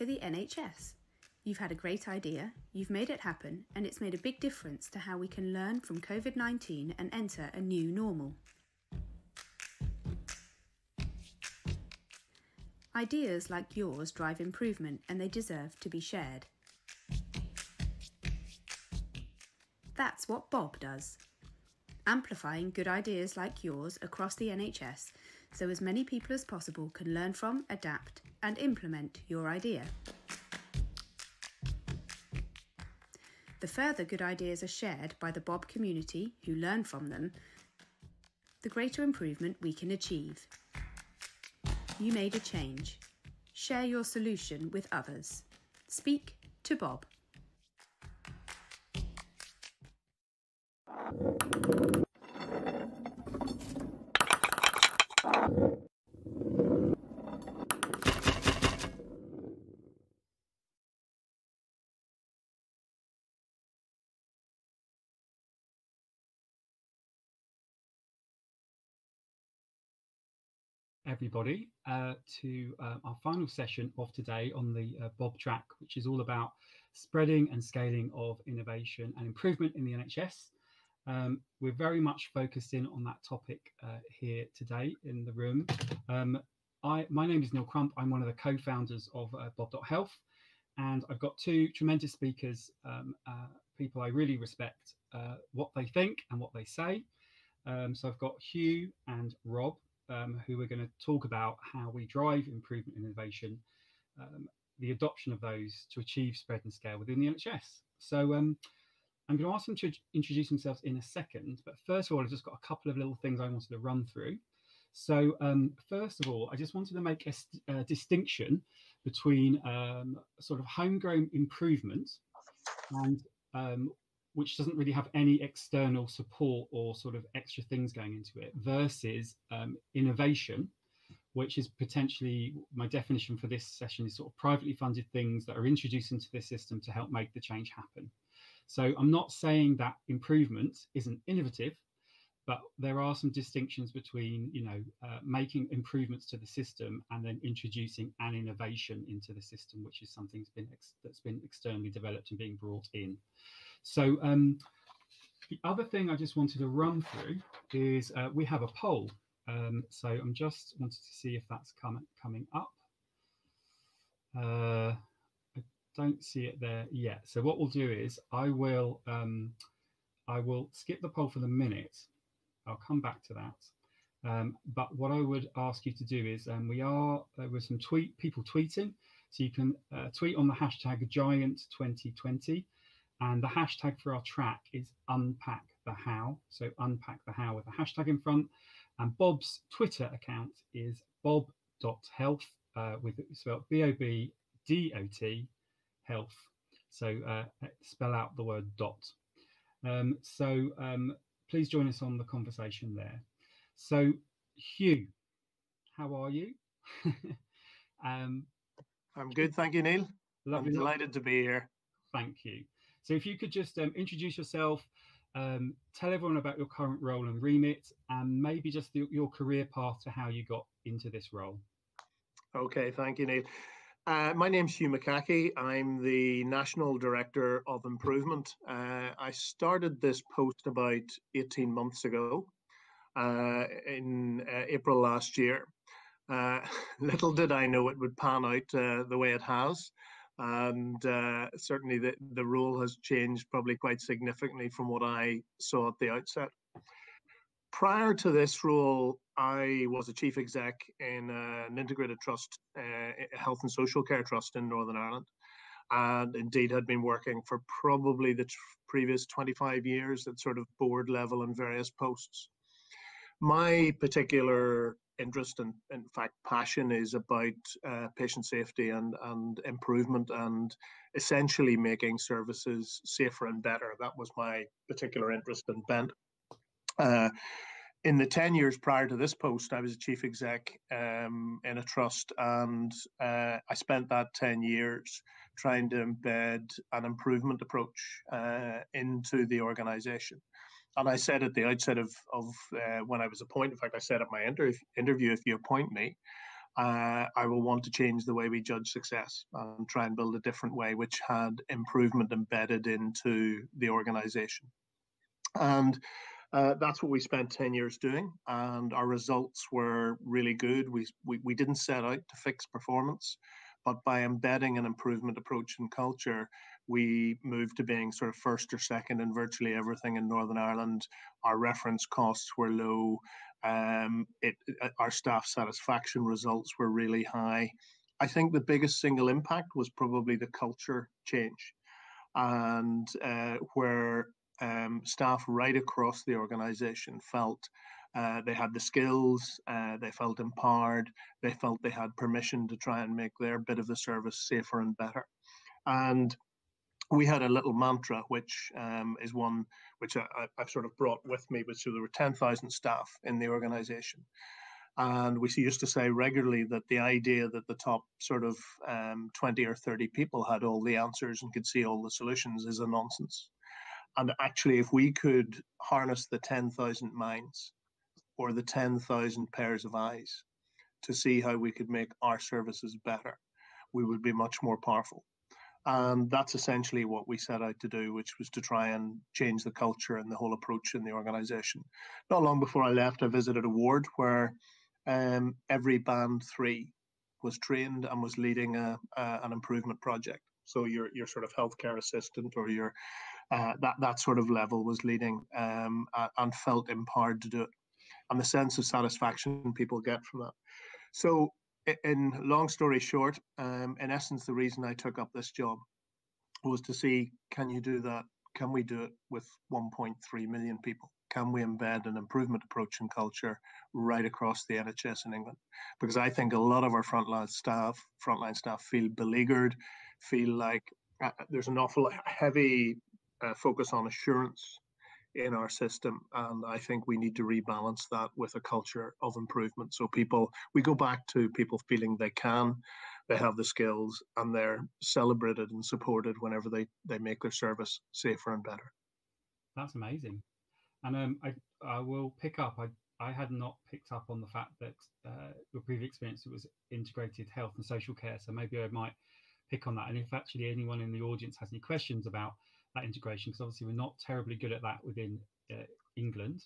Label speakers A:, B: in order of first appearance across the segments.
A: for the NHS. You've had a great idea, you've made it happen, and it's made a big difference to how we can learn from COVID 19 and enter a new normal. Ideas like yours drive improvement and they deserve to be shared. That's what Bob does. Amplifying good ideas like yours across the NHS so as many people as possible can learn from, adapt, and implement your idea. The further good ideas are shared by the Bob community who learn from them, the greater improvement we can achieve. You made a change. Share your solution with others. Speak to Bob.
B: Everybody uh, to uh, our final session of today on the uh, Bob track, which is all about spreading and scaling of innovation and improvement in the NHS. Um, we're very much focused in on that topic uh, here today in the room. Um, I, my name is Neil Crump. I'm one of the co-founders of uh, Bob.health, and I've got two tremendous speakers, um, uh, people I really respect what they think and what they say. Um, so I've got Hugh and Rob, um, who are going to talk about how we drive improvement and innovation, um, the adoption of those to achieve spread and scale within the NHS. So um, I'm going to ask them to introduce themselves in a second, but first of all, I've just got a couple of little things I wanted to run through. So um, first of all, I just wanted to make a, a distinction between um, sort of homegrown improvement and um, which doesn't really have any external support or sort of extra things going into it, versus um, innovation, which is potentially my definition for this session is sort of privately funded things that are introduced into the system to help make the change happen. So I'm not saying that improvement isn't innovative, but there are some distinctions between, you know, uh, making improvements to the system and then introducing an innovation into the system, which is something that's been that's been externally developed and being brought in. So um, the other thing I just wanted to run through is uh, we have a poll. Um, so I'm just wanted to see if that's coming coming up. Uh, I don't see it there yet. So what we'll do is I will um, I will skip the poll for the minute. I'll come back to that. Um, but what I would ask you to do is um, we are there were some tweet people tweeting, so you can uh, tweet on the hashtag Giant 2020 and the hashtag for our track is unpack the how. So unpack the how with a hashtag in front. And Bob's Twitter account is bob.health uh, with spelled B O B D O T health. So uh, spell out the word dot. Um, so um, please join us on the conversation there. So, Hugh, how are you?
C: um, I'm good, thank you, Neil. Lovely. I'm delighted to be here.
B: Thank you. So if you could just um, introduce yourself, um, tell everyone about your current role and remit, and maybe just the, your career path to how you got into this role.
C: Okay, thank you, Neil. Uh, my name's Hugh McCaughey. I'm the National Director of Improvement. Uh, I started this post about 18 months ago uh, in uh, April last year. Uh, little did I know it would pan out uh, the way it has and certainly the, the role has changed probably quite significantly from what I saw at the outset. Prior to this role, I was a chief exec in uh, an integrated trust, uh, health and social care trust in Northern Ireland, and indeed had been working for probably the previous 25 years at sort of board level and various posts. My particular interest and in fact passion is about uh, patient safety and and improvement and essentially making services safer and better that was my particular interest and bent uh, in the 10 years prior to this post i was a chief exec um, in a trust and uh, i spent that 10 years trying to embed an improvement approach uh, into the organization and I said at the outset of of uh, when I was appointed, in fact, I said at my inter- interview, if you appoint me, uh, I will want to change the way we judge success and try and build a different way, which had improvement embedded into the organization. And uh, that's what we spent 10 years doing, and our results were really good. We, we, we didn't set out to fix performance, but by embedding an improvement approach in culture, we moved to being sort of first or second in virtually everything in Northern Ireland. Our reference costs were low. Um, it, uh, our staff satisfaction results were really high. I think the biggest single impact was probably the culture change, and uh, where um, staff right across the organisation felt uh, they had the skills, uh, they felt empowered, they felt they had permission to try and make their bit of the service safer and better. And we had a little mantra, which um, is one which I, have sort of brought with me, which so there were 10,000 staff in the organization. And we used to say regularly that the idea that the top sort of um, 20 or 30 people had all the answers and could see all the solutions is a nonsense. And actually, if we could harness the 10,000 minds or the 10,000 pairs of eyes to see how we could make our services better, we would be much more powerful. And that's essentially what we set out to do, which was to try and change the culture and the whole approach in the organization. Not long before I left, I visited a ward where um, every band three was trained and was leading a, a, an improvement project. So your your sort of healthcare assistant or your uh, that that sort of level was leading um, and felt empowered to do it, and the sense of satisfaction people get from that. So in long story short, um, in essence, the reason I took up this job was to see can you do that? Can we do it with 1.3 million people? Can we embed an improvement approach and culture right across the NHS in England? Because I think a lot of our frontline staff, frontline staff, feel beleaguered, feel like uh, there's an awful heavy uh, focus on assurance in our system. And I think we need to rebalance that with a culture of improvement. So people, we go back to people feeling they can, they have the skills, and they're celebrated and supported whenever they, they make their service safer and better.
B: That's amazing. And um, I, I will pick up. I, I had not picked up on the fact that uh, your previous experience was integrated health and social care. So maybe I might pick on that. And if actually anyone in the audience has any questions about that integration because obviously we're not terribly good at that within uh, England.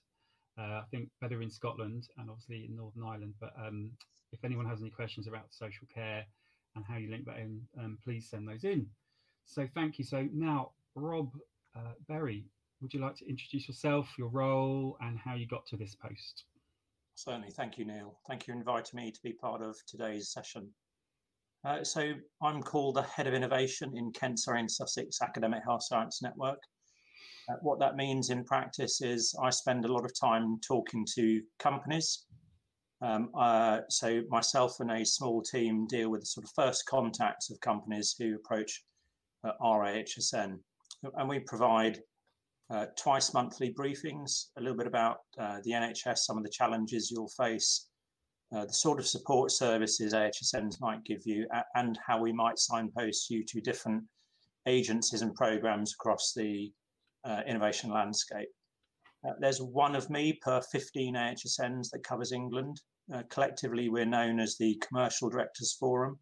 B: Uh, I think better in Scotland and obviously in Northern Ireland. But um, if anyone has any questions about social care and how you link that in, um, please send those in. So thank you. So now, Rob uh, Berry, would you like to introduce yourself, your role, and how you got to this post?
D: Certainly. Thank you, Neil. Thank you for inviting me to be part of today's session. Uh, so I'm called the Head of Innovation in Kent, Surrey and Sussex Academic Health Science Network. Uh, what that means in practice is I spend a lot of time talking to companies. Um, uh, so myself and a small team deal with the sort of first contacts of companies who approach uh, our AHSN. And we provide uh, twice monthly briefings, a little bit about uh, the NHS, some of the challenges you'll face, uh, the sort of support services AHSNs might give you and how we might signpost you to different agencies and programs across the uh, innovation landscape. Uh, there's one of me per 15 AHSNs that covers England. Uh, collectively, we're known as the Commercial Directors Forum.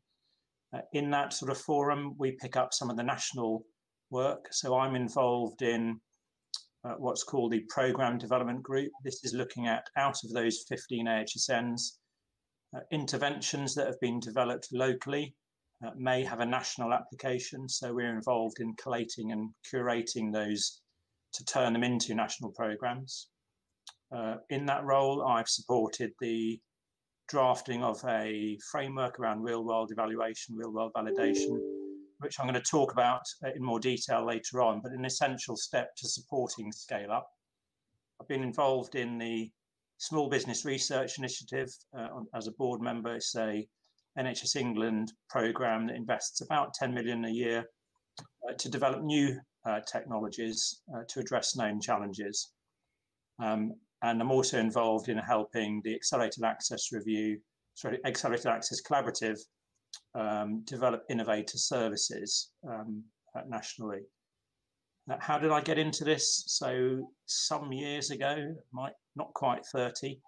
D: Uh, in that sort of forum, we pick up some of the national work. So I'm involved in uh, what's called the Program Development Group. This is looking at out of those 15 AHSNs, interventions that have been developed locally uh, may have a national application. So we're involved in collating and curating those to turn them into national programs. Uh, in that role, I've supported the drafting of a framework around real world evaluation, real world validation, which I'm going to talk about uh, in more detail later on, but an essential step to supporting scale up. I've been involved in the Small Business Research Initiative uh, as a board member. It's a NHS England program that invests about 10 million a year uh, to develop new uh, technologies uh, to address known challenges. Um, and I'm also involved in helping the Accelerated Access Review, sorry, Accelerated Access Collaborative um, develop innovator services um, nationally. Uh, how did I get into this? So some years ago, not quite 30,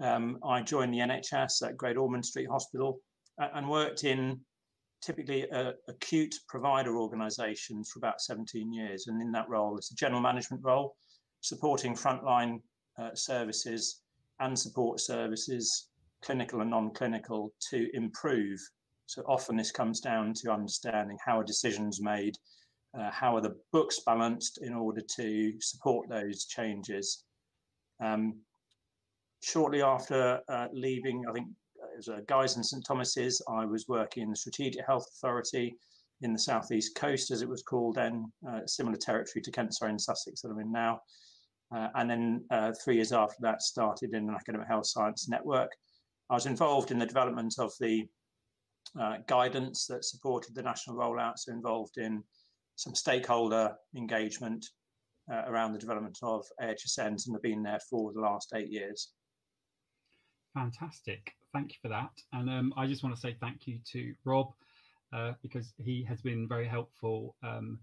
D: um, I joined the NHS at Great Ormond Street Hospital and worked in typically uh, acute provider organisations for about 17 years. And in that role, it's a general management role, supporting frontline uh, services and support services, clinical and non-clinical, to improve. So often this comes down to understanding how are decisions made, uh, how are the books balanced in order to support those changes. Um, shortly after uh, leaving, I think it was uh, Guy's and St Thomas's, I was working in the Strategic Health Authority in the Southeast Coast, as it was called then, uh, similar territory to Kent, Surrey and Sussex that I'm in now. Uh, and then uh, three years after that, started in an academic health science network. I was involved in the development of the uh, guidance that supported the national rollout, so involved in some stakeholder engagement uh, around the development of AHSNs and have been there for the last eight years.
B: Fantastic. Thank you for that. And um, I just want to say thank you to Rob uh, because he has been very helpful um,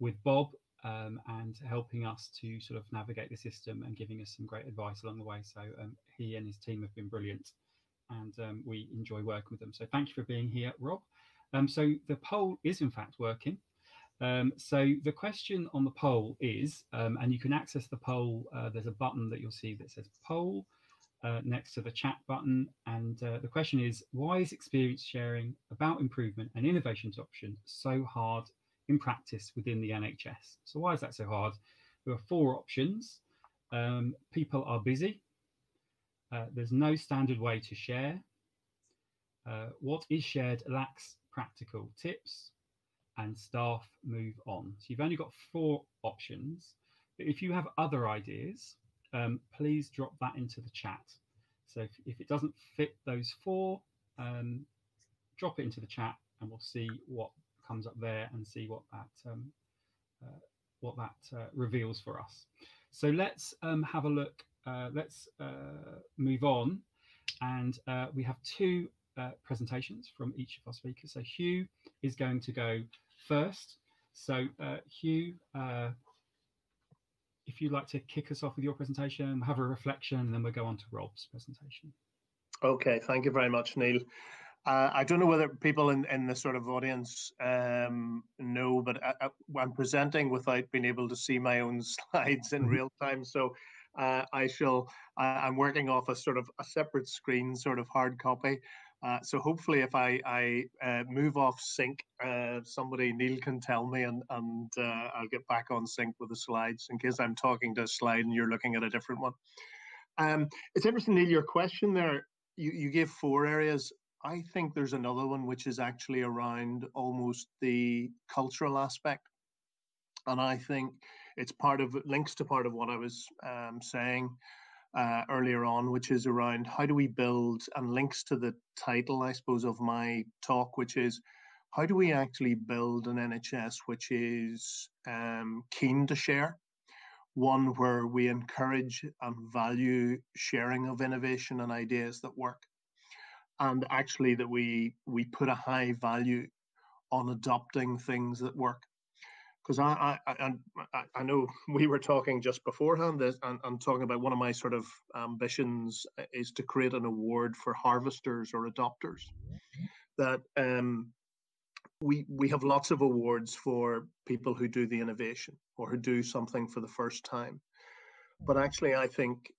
B: with Bob um, and helping us to sort of navigate the system and giving us some great advice along the way. So um, he and his team have been brilliant and um, we enjoy working with them. So thank you for being here, Rob. Um, so the poll is in fact working. Um, so the question on the poll is, um, and you can access the poll, uh, there's a button that you'll see that says poll uh, next to the chat button. And uh, the question is, why is experience sharing about improvement and innovation adoption so hard in practice within the NHS? So why is that so hard? There are four options. Um, people are busy. Uh, there's no standard way to share. Uh, what is shared lacks practical tips and staff move on. So you've only got four options. But if you have other ideas, um, please drop that into the chat. So if, if it doesn't fit those four, um, drop it into the chat and we'll see what comes up there and see what that um, uh, what that uh, reveals for us. So let's um, have a look. Uh, let's uh, move on, and uh, we have two uh, presentations from each of our speakers. So Hugh is going to go first. So Hugh, if you'd like to kick us off with your presentation, have a reflection, and then we'll go on to Rob's presentation.
C: Okay, thank you very much, Neil. Uh, I don't know whether people in, in the sort of audience um, know, but I, am presenting without being able to see my own slides in mm-hmm. real time. So uh, I shall, uh, I'm working off a sort of a separate screen, sort of hard copy. Uh, so hopefully, if I, I uh, move off sync, uh, somebody Neil can tell me, and and uh, I'll get back on sync with the slides in case I'm talking to a slide and you're looking at a different one. Um, it's interesting, Neil. Your question there, you you gave four areas. I think there's another one which is actually around almost the cultural aspect, and I think it's part of links to part of what I was um, saying uh, earlier on, which is around how do we build and links to the title, I suppose, of my talk, which is how do we actually build an NHS which is um, keen to share, one where we encourage and value sharing of innovation and ideas that work, and actually that we we put a high value on adopting things that work because I, I, I, I know we were talking just beforehand and, and talking about one of my sort of ambitions uh, is to create an award for harvesters or adopters. That um, we we have lots of awards for people who do the innovation or who do something for the first time, but actually I think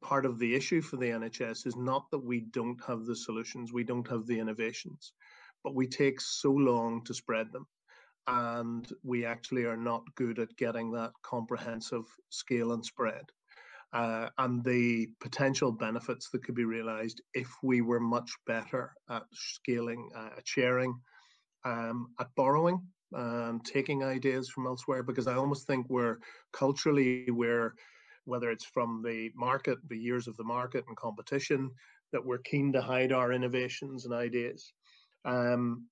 C: part of the issue for the NHS is not that we don't have the solutions, we don't have the innovations, but we take so long to spread them and we actually are not good at getting that comprehensive scale and spread. Uh, and the potential benefits that could be realized if we were much better at scaling, uh, at sharing, um, at borrowing and taking ideas from elsewhere. Because I almost think we're culturally, we're whether it's from the market, the years of the market and competition, that we're keen to hide our innovations and ideas. Um,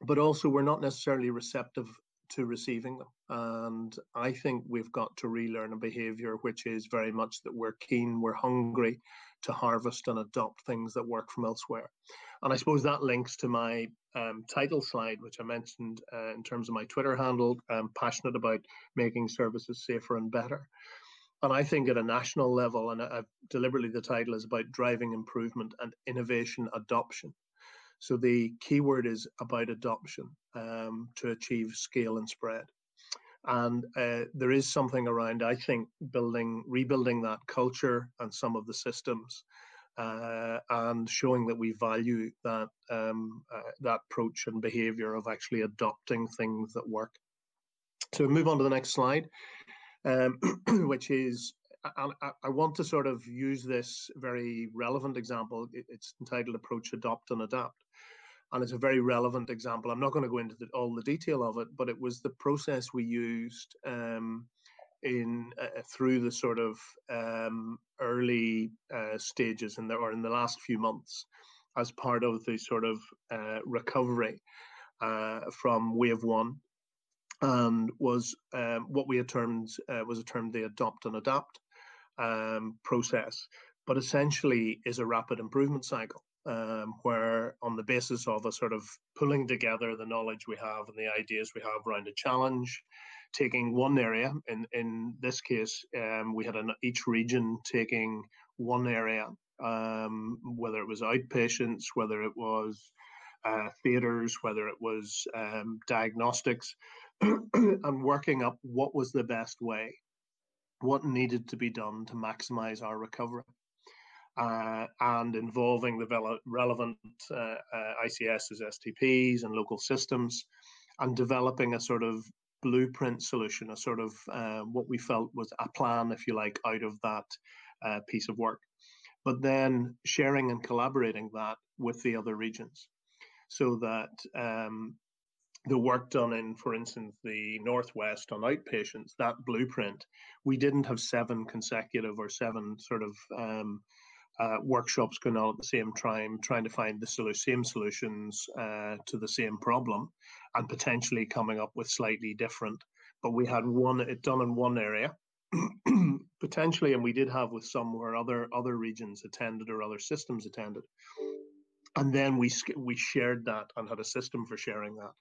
C: but also we're not necessarily receptive to receiving them. And I think we've got to relearn a behavior which is very much that we're keen, we're hungry to harvest and adopt things that work from elsewhere. And I suppose that links to my um, title slide, which I mentioned uh, in terms of my Twitter handle. I'm passionate about making services safer and better. and I think at a national level, and I, deliberately the title is about driving improvement and innovation adoption. So the keyword is about adoption um, to achieve scale and spread. And uh, there is something around, I think, building, rebuilding that culture and some of the systems, uh, and showing that we value that um, uh, that approach and behaviour of actually adopting things that work. So move on to the next slide um, which is I, I, want to sort of use this very relevant example. It's entitled Approach, Adopt, and Adapt. And it's a very relevant example. I'm not going to go into the, all the detail of it, but it was the process we used um, in uh, through the sort of um, early uh, stages in the, or in the last few months as part of the sort of uh, recovery uh, from wave one and was um, what we had termed uh, was a term the adopt and adapt um, process, but essentially is a rapid improvement cycle um, where, on the basis of a sort of pulling together the knowledge we have and the ideas we have around a challenge, taking one area. In in this case, um, we had an, each region taking one area, um, whether it was outpatients, whether it was uh, theaters, whether it was um, diagnostics, and working up what was the best way, what needed to be done to maximize our recovery. Uh, and involving the relevant uh, uh, ICSs, STPs, and local systems, and developing a sort of blueprint solution, a sort of uh, what we felt was a plan, if you like, out of that uh, piece of work. But then sharing and collaborating that with the other regions so that um, the work done in, for instance, the Northwest on outpatients, that blueprint, we didn't have seven consecutive or seven sort of um, uh, workshops going on at the same time, trying to find the solu- same solutions uh, to the same problem and potentially coming up with slightly different. But we had one it done in one area, potentially, and we did have with some where other other regions attended or other systems attended and then we we shared that and had a system for sharing that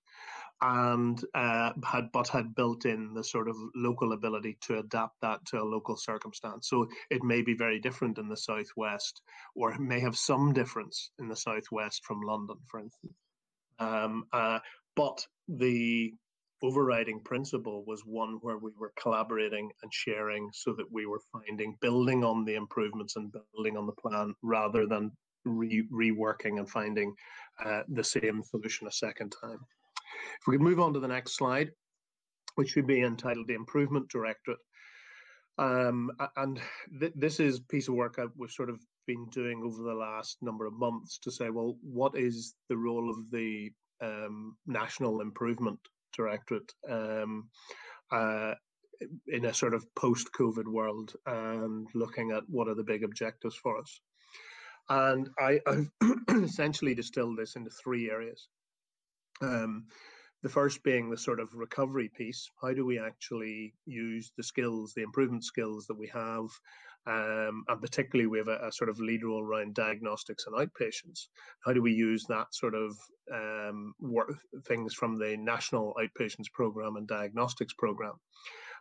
C: and uh, had but had built in the sort of local ability to adapt that to a local circumstance. So it may be very different in the southwest, or it may have some difference in the southwest from London, for instance. Um, uh, but the overriding principle was one where we were collaborating and sharing so that we were finding building on the improvements and building on the plan rather than re- reworking and finding uh, the same solution a second time. If we could move on to the next slide, which should be entitled the Improvement Directorate. Um, and th- this is a piece of work we've sort of been doing over the last number of months to say, well, what is the role of the um, National Improvement Directorate um, uh, in a sort of post-COVID world, and looking at what are the big objectives for us. And I, have essentially distilled this into three areas. Um, the first being the sort of recovery piece. How do we actually use the skills, the improvement skills that we have? Um, and particularly, we have a, a, sort of lead role around diagnostics and outpatients. How do we use that sort of um, work, things from the National Outpatients Program and Diagnostics Program?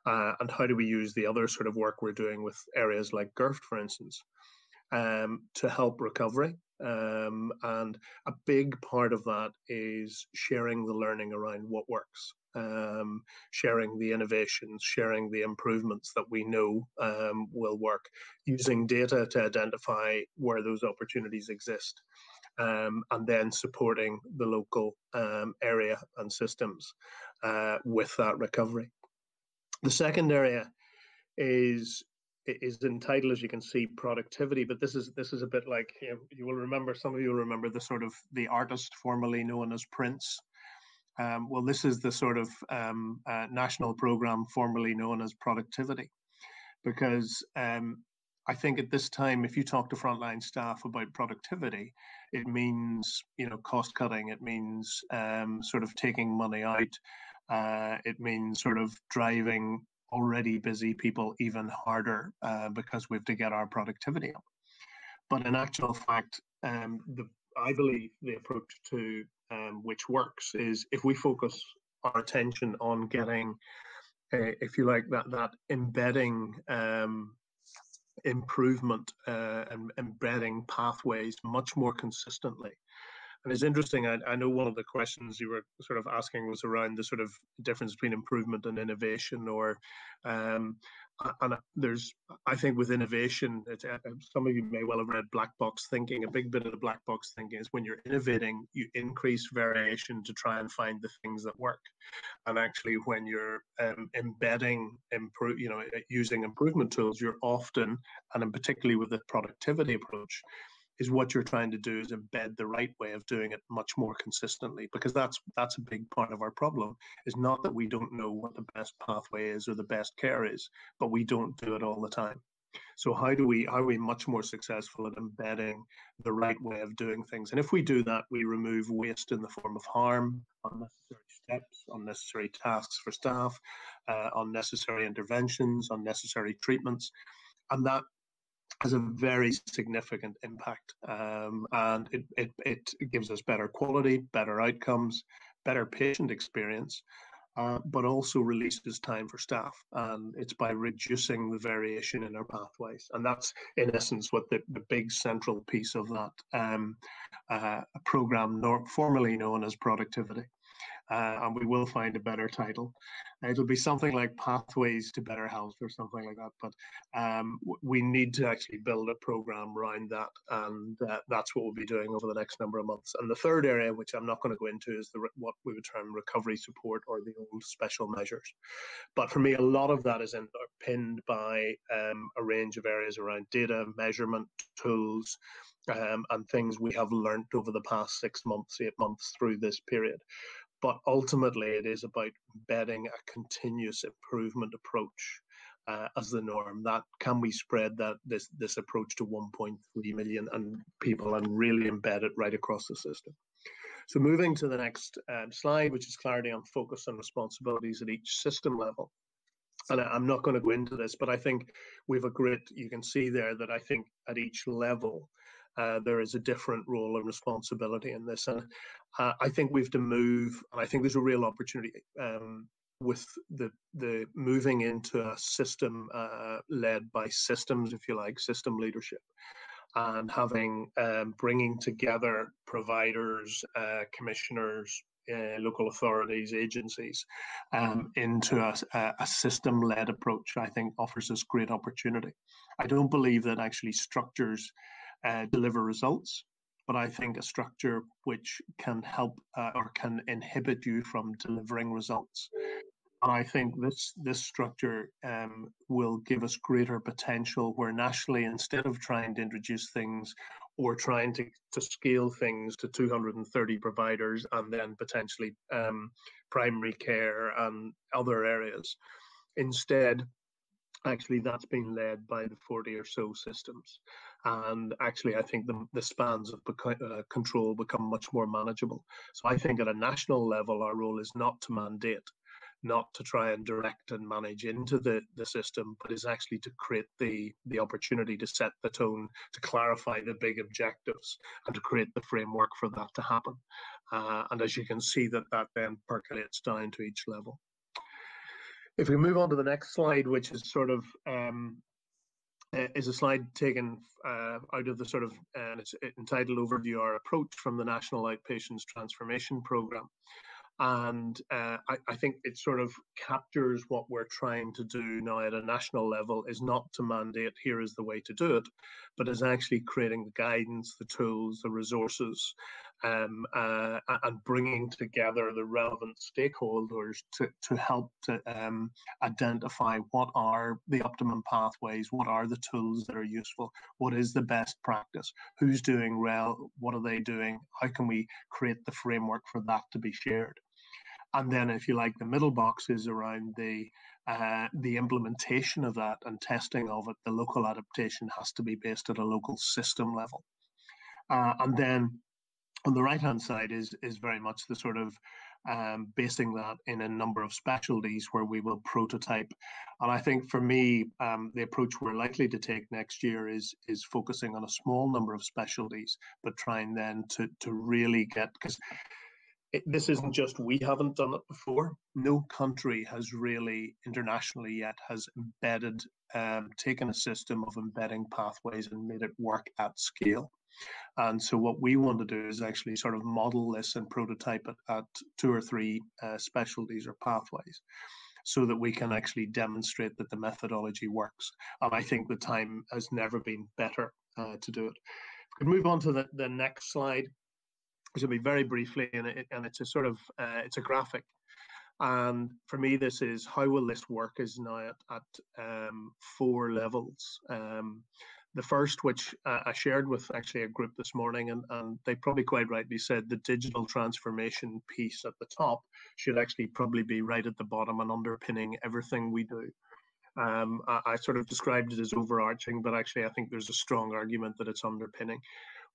C: Uh, and how do we use the other sort of work we're doing with areas like GIRFT, for instance, um, to help recovery? Um, and a big part of that is sharing the learning around what works, um, sharing the innovations, sharing the improvements that we know um, will work, using data to identify where those opportunities exist, um, and then supporting the local um, area and systems uh, with that recovery. The second area is is entitled, as you can see, productivity. But this is this is a bit like you, know, you will remember. Some of you will remember the sort of the artist formerly known as Prince. Um, well, this is the sort of um, uh, national program formerly known as productivity, because um, I think at this time, if you talk to frontline staff about productivity, it means you know cost cutting. It means um, sort of taking money out. Uh, it means sort of driving already busy people even harder uh, because we have to get our productivity up. But in actual fact, um, the, I believe the approach to um, which works is if we focus our attention on getting uh, if you like, that that embedding um, improvement uh, and embedding pathways much more consistently. And it's interesting. I, I, know one of the questions you were sort of asking was around the sort of difference between improvement and innovation, or um, and there's i think with innovation uh, some of you may well have read black box thinking a big bit of the black box thinking is when you're innovating you increase variation to try and find the things that work and actually when you're um, embedding improve you know using improvement tools you're often and in particularly with the productivity approach is what you're trying to do is embed the right way of doing it much more consistently because that's that's a big part of our problem. Is not that we don't know what the best pathway is or the best care is but we don't do it all the time. So how do we how are we much more successful at embedding the right way of doing things? And if we do that we remove waste in the form of harm unnecessary steps unnecessary tasks for staff uh, unnecessary interventions unnecessary treatments. And that has a very significant impact um, and it, it, it gives us better quality, better outcomes, better patient experience, uh, but also releases time for staff. And it's by reducing the variation in our pathways. And that's, in essence, what the, the big central piece of that um, uh, program, nor, formerly known as productivity uh, and we will find a better title. It'll be something like Pathways to Better Health or something like that. But um, we need to actually build a program around that, and uh, that's what we'll be doing over the next number of months. And the third area, which I'm not going to go into, is the what we would term recovery support or the old special measures. But for me, a lot of that is pinned by um, a range of areas around data, measurement, tools, um, and things we have learned over the past six months, eight months through this period but ultimately it is about embedding a continuous improvement approach uh, as the norm. That can we spread that this this approach to 1.3 million and people and really embed it right across the system. So moving to the next um, slide, which is clarity on focus and responsibilities at each system level. And I'm not going to go into this, but I think we've a great, you can see there that I think at each level, uh, there is a different role and responsibility in this. And uh, I think we have to move, and I think there's a real opportunity um, with the the moving into a system uh, led by systems, if you like, system leadership, and having um, bringing together providers, uh, commissioners, uh, local authorities, agencies, um, into a, a system led approach, I think offers us great opportunity. I don't believe that actually structures uh, deliver results. But I think a structure which can help uh, or can inhibit you from delivering results. And I think this this structure um, will give us greater potential where nationally, instead of trying to introduce things or trying to, to scale things to 230 providers and then potentially um, primary care and other areas, instead actually that's been led by the 40 or so systems. And actually i think the, the spans of uh, control become much more manageable. So i think at a national level our role is not to mandate not to try and direct and manage into the, the system but is actually to create the the opportunity to set the tone to clarify the big objectives and to create the framework for that to happen. Uh, and as you can see that that then percolates down to each level if we move on to the next slide, which is sort of um, uh, is a slide taken uh, out of the sort of uh, and it's entitled "Overview Our Approach from the National Outpatients Transformation Program." And uh, I, I, think it sort of captures what we're trying to do now at a national level is not to mandate here is the way to do it, but is actually creating the guidance, the tools, the resources, um, uh, and bringing together the relevant stakeholders to, to help to um, identify what are the optimum pathways, what are the tools that are useful, what is the best practice, who's doing well, what are they doing, how can we create the framework for that to be shared. And then, if you like, the middle box is around the uh, the implementation of that and testing of it. The local adaptation has to be based at a local system level. Uh, and then on the right hand side is is very much the sort of um, basing that in a number of specialties where we will prototype. And I think for me, um, the approach we're likely to take next year is is focusing on a small number of specialties, but trying then to to really get because this isn't just we haven't done it before. No country has really internationally yet has embedded, um, taken a system of embedding pathways and made it work at scale. And so what we want to do is actually sort of model this and prototype it at two or three uh, specialties or pathways so that we can actually demonstrate that the methodology works. And I think the time has never been better uh, to do it. If we could move on to the, the next slide, which will be very briefly, and, it, and it's a sort of, uh, it's a graphic. And for me, this is how will this work is now at, at um, four levels. Um, the first, which uh, I shared with actually a group this morning, and, and they probably quite rightly said the digital transformation piece at the top should actually probably be right at the bottom and underpinning everything we do. Um, I, I, sort of described it as overarching, but actually, I think there's a strong argument that it's underpinning.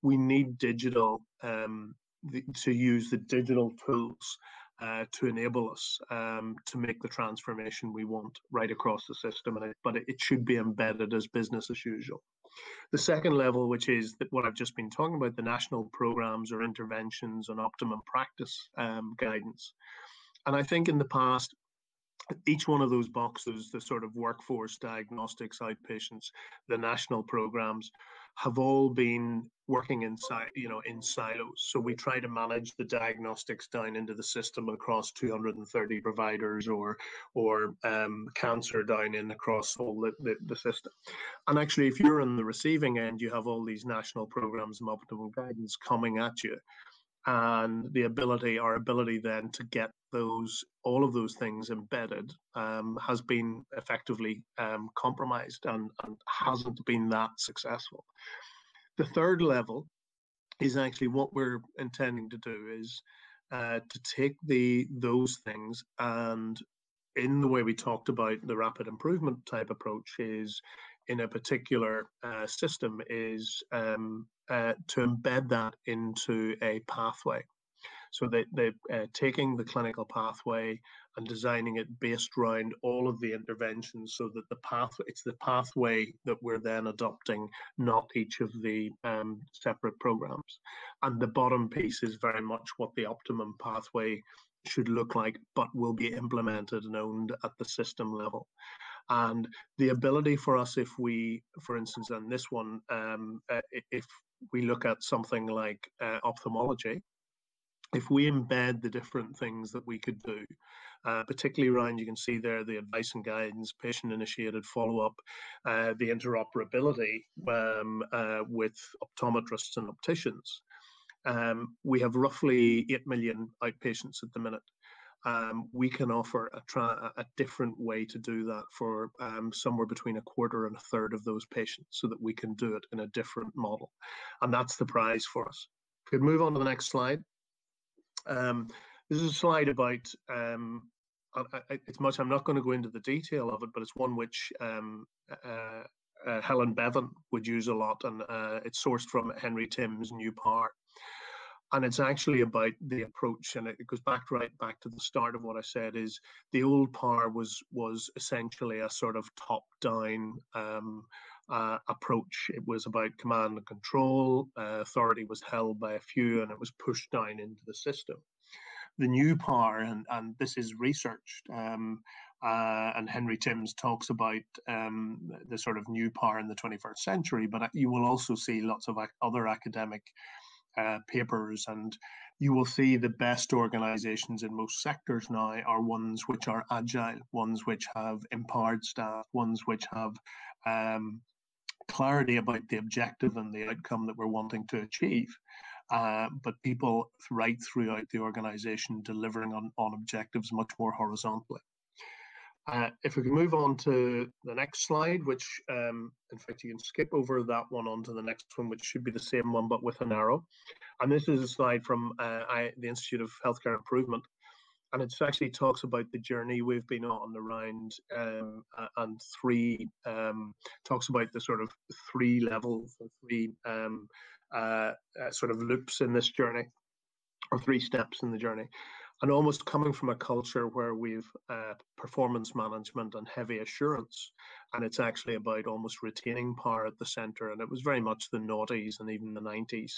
C: We need digital um, the, to use the digital tools uh, to enable us um, to make the transformation we want right across the system, and it, but it, it should be embedded as business as usual. The second level, which is what I've just been talking about, the national programs or interventions and optimum practice um, guidance. And I think in the past, each one of those boxes, the sort of workforce diagnostics, outpatients, the national programs, have all been working inside, you know, in silos. So we try to manage the diagnostics down into the system across 230 providers, or or um, cancer down in across all the, the, the system. And actually, if you're on the receiving end, you have all these national programs and optimum guidance coming at you and the ability our ability then to get those all of those things embedded um, has been effectively um, compromised and, and hasn't been that successful the third level is actually what we're intending to do is uh, to take the those things and in the way we talked about the rapid improvement type approach is in a particular uh, system is um, uh, to embed that into a pathway. So they, they're uh, taking the clinical pathway and designing it based around all of the interventions so that the path it's the pathway that we're then adopting, not each of the um, separate programs. And the bottom piece is very much what the optimum pathway should look like, but will be implemented and owned at the system level and the ability for us if we for instance on this one um, uh, if we look at something like uh, ophthalmology if we embed the different things that we could do uh, particularly around you can see there the advice and guidance patient initiated follow-up uh, the interoperability um, uh, with optometrists and opticians um, we have roughly 8 million outpatients at the minute um, we can offer a, a different way to do that for um, somewhere between a quarter and a third of those patients so that we can do it in a different model. And that's the prize for us. Could move on to the next slide. Um, this is a slide about um, it's much. I'm not going to go into the detail of it, but it's one which um, uh, uh, Helen Bevan would use a lot, and uh, it's sourced from Henry Timms New Power and it's actually about the approach and it goes back right back to the start of what i said is the old power was was essentially a sort of top down um, uh, approach. It was about command and control uh, authority was held by a few and it was pushed down into the system. The new power and, and this is researched um, uh, and Henry Timms talks about um, the sort of new power in the 21st century, but you will also see lots of other academic uh, papers and you will see the best organizations in most sectors now are ones which are agile, ones which have empowered staff, ones which have um, clarity about the objective and the outcome that we're wanting to achieve. Uh, but people right throughout the organization delivering on, on objectives much more horizontally. Uh, if we can move on to the next slide, which um, in fact you can skip over that one onto the next one, which should be the same one but with an arrow. And this is a slide from uh, I, the Institute of Healthcare Improvement. And it actually talks about the journey we've been on around um, and three, um, talks about the sort of three levels, or three um, uh, uh, sort of loops in this journey, or three steps in the journey and almost coming from a culture where we've uh, performance management and heavy assurance and it's actually about almost retaining power at the center and it was very much the noughties and even the 90s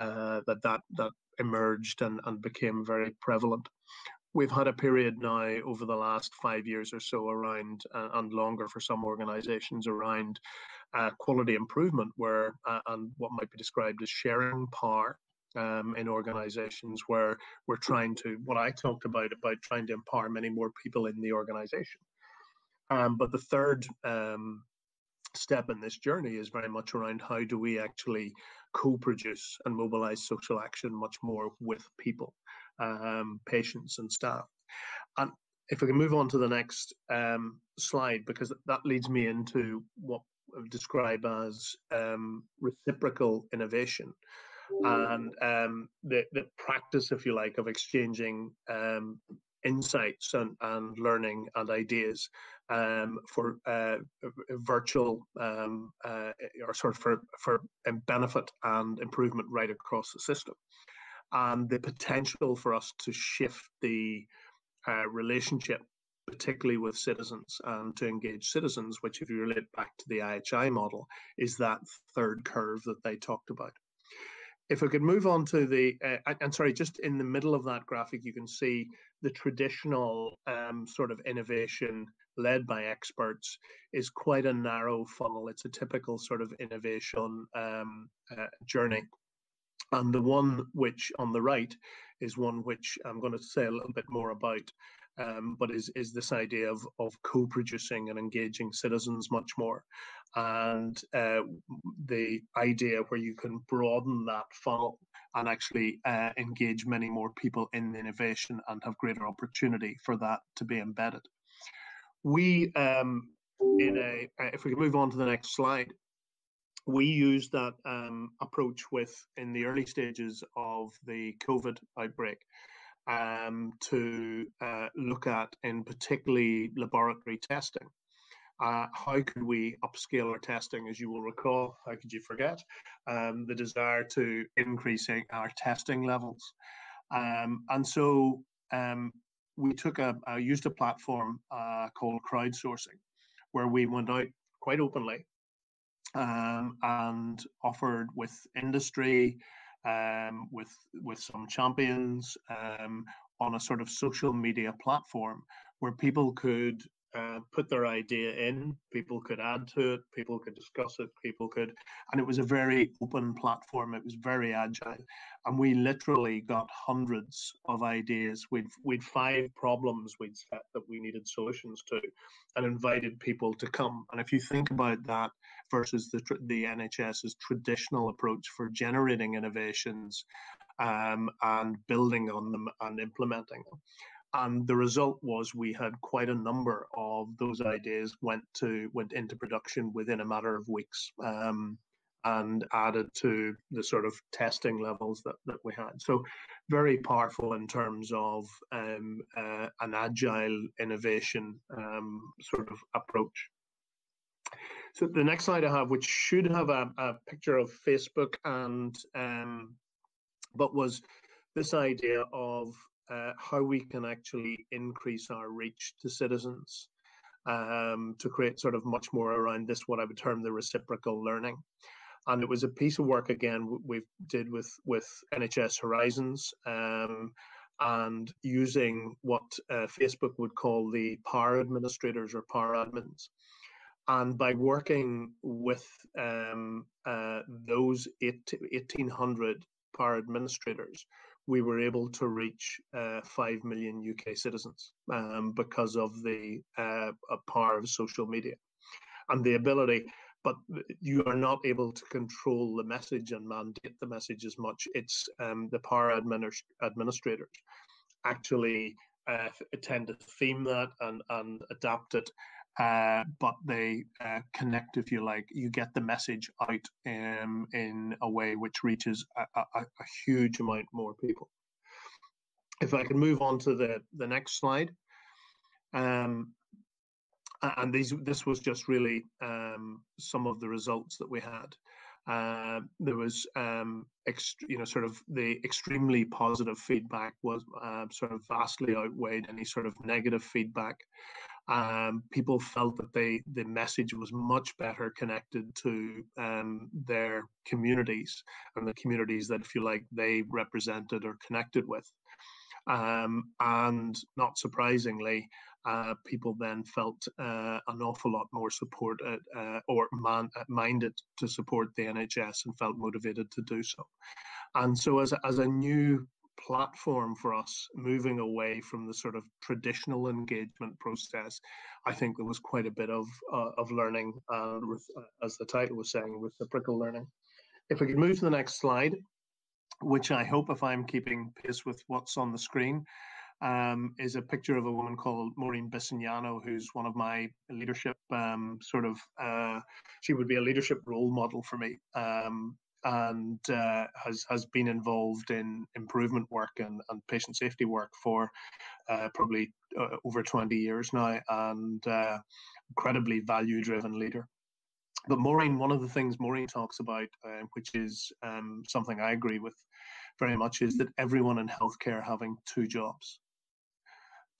C: uh, that that that emerged and, and became very prevalent. We've had a period now over the last five years or so around, uh, and longer for some organizations, around uh, quality improvement, where uh, and what might be described as sharing power um, in organizations where we're trying to, what I talked about, about trying to empower many more people in the organization. Um, but the third um, step in this journey is very much around how do we actually co-produce and mobilize social action much more with people, um, patients and staff. And if we can move on to the next um, slide, because that leads me into what I describe as um, reciprocal innovation and um, the, the practice, if you like, of exchanging um, insights and, and learning and ideas um, for uh, virtual um, uh, or sort of for, for benefit and improvement right across the system. And the potential for us to shift the uh, relationship, particularly with citizens, and to engage citizens, which, if you relate back to the IHI model, is that third curve that they talked about if we could move on to the, uh, and sorry, just in the middle of that graphic, you can see the traditional um, sort of innovation led by experts is quite a narrow funnel. It's a typical sort of innovation um, uh, journey. And the one which on the right is one which I'm going to say a little bit more about, um, but is, is this idea of, of co-producing and engaging citizens much more and uh, the idea where you can broaden that funnel and actually uh, engage many more people in the innovation and have greater opportunity for that to be embedded. We, um, in a, uh, if we can move on to the next slide, we used that um, approach with in the early stages of the COVID outbreak um, to uh, look at in particularly laboratory testing uh, how could we upscale our testing? As you will recall, how could you forget um, the desire to increasing our testing levels? Um, and so um, we took a, used a platform uh, called crowdsourcing, where we went out quite openly um, and offered with industry, um, with with some champions um, on a sort of social media platform where people could uh, put their idea in. People could add to it. People could discuss it. People could, and it was a very open platform. It was very agile, and we literally got hundreds of ideas. We'd we'd five problems we'd set that we needed solutions to, and invited people to come. And if you think about that versus the the NHS's traditional approach for generating innovations um, and building on them and implementing them and the result was we had quite a number of those ideas went to went into production within a matter of weeks um, and added to the sort of testing levels that, that we had. So very powerful in terms of um, uh, an agile innovation um, sort of approach. So the next slide i have which should have a, a picture of facebook and um, but was this idea of uh, how we can actually increase our reach to citizens um, to create sort of much more around this, what I would term the reciprocal learning. And it was a piece of work again we did with with NHS Horizons um, and using what uh, Facebook would call the power administrators or power admins. And by working with um, uh, those 1800 power administrators, we were able to reach uh, 5 million UK citizens um, because of the uh, power of social media and the ability. But you are not able to control the message and mandate the message as much. It's um, the power administ- administrators actually uh, tend to theme that and, and adapt it uh, but they uh, connect, if you like. You get the message out um, in a way which reaches a, a, a, huge amount more people. If I can move on to the, the next slide. Um, and these this was just really um, some of the results that we had. Uh, there was, um, you know, sort of the extremely positive feedback was uh, sort of vastly outweighed any sort of negative feedback. Um, people felt that they the message was much better connected to um, their communities and the communities that, if you like, they represented or connected with. Um, and not surprisingly, uh, people then felt uh, an awful lot more support uh, or man, minded to support the NHS and felt motivated to do so. And so, as, as a new platform for us moving away from the sort of traditional engagement process i think there was quite a bit of uh, of learning uh, uh, as the title was saying reciprocal learning if we could move to the next slide which i hope if i'm keeping pace with what's on the screen um, is a picture of a woman called Maureen Bisognano, who's one of my leadership um, sort of, uh, she would be a leadership role model for me. Um, and uh, has has been involved in improvement work and, and patient safety work for uh, probably uh, over 20 years now and uh, incredibly value driven leader but Maureen, one of the things Maureen talks about, uh, which is um, something I agree with very much, is that everyone in healthcare having two jobs.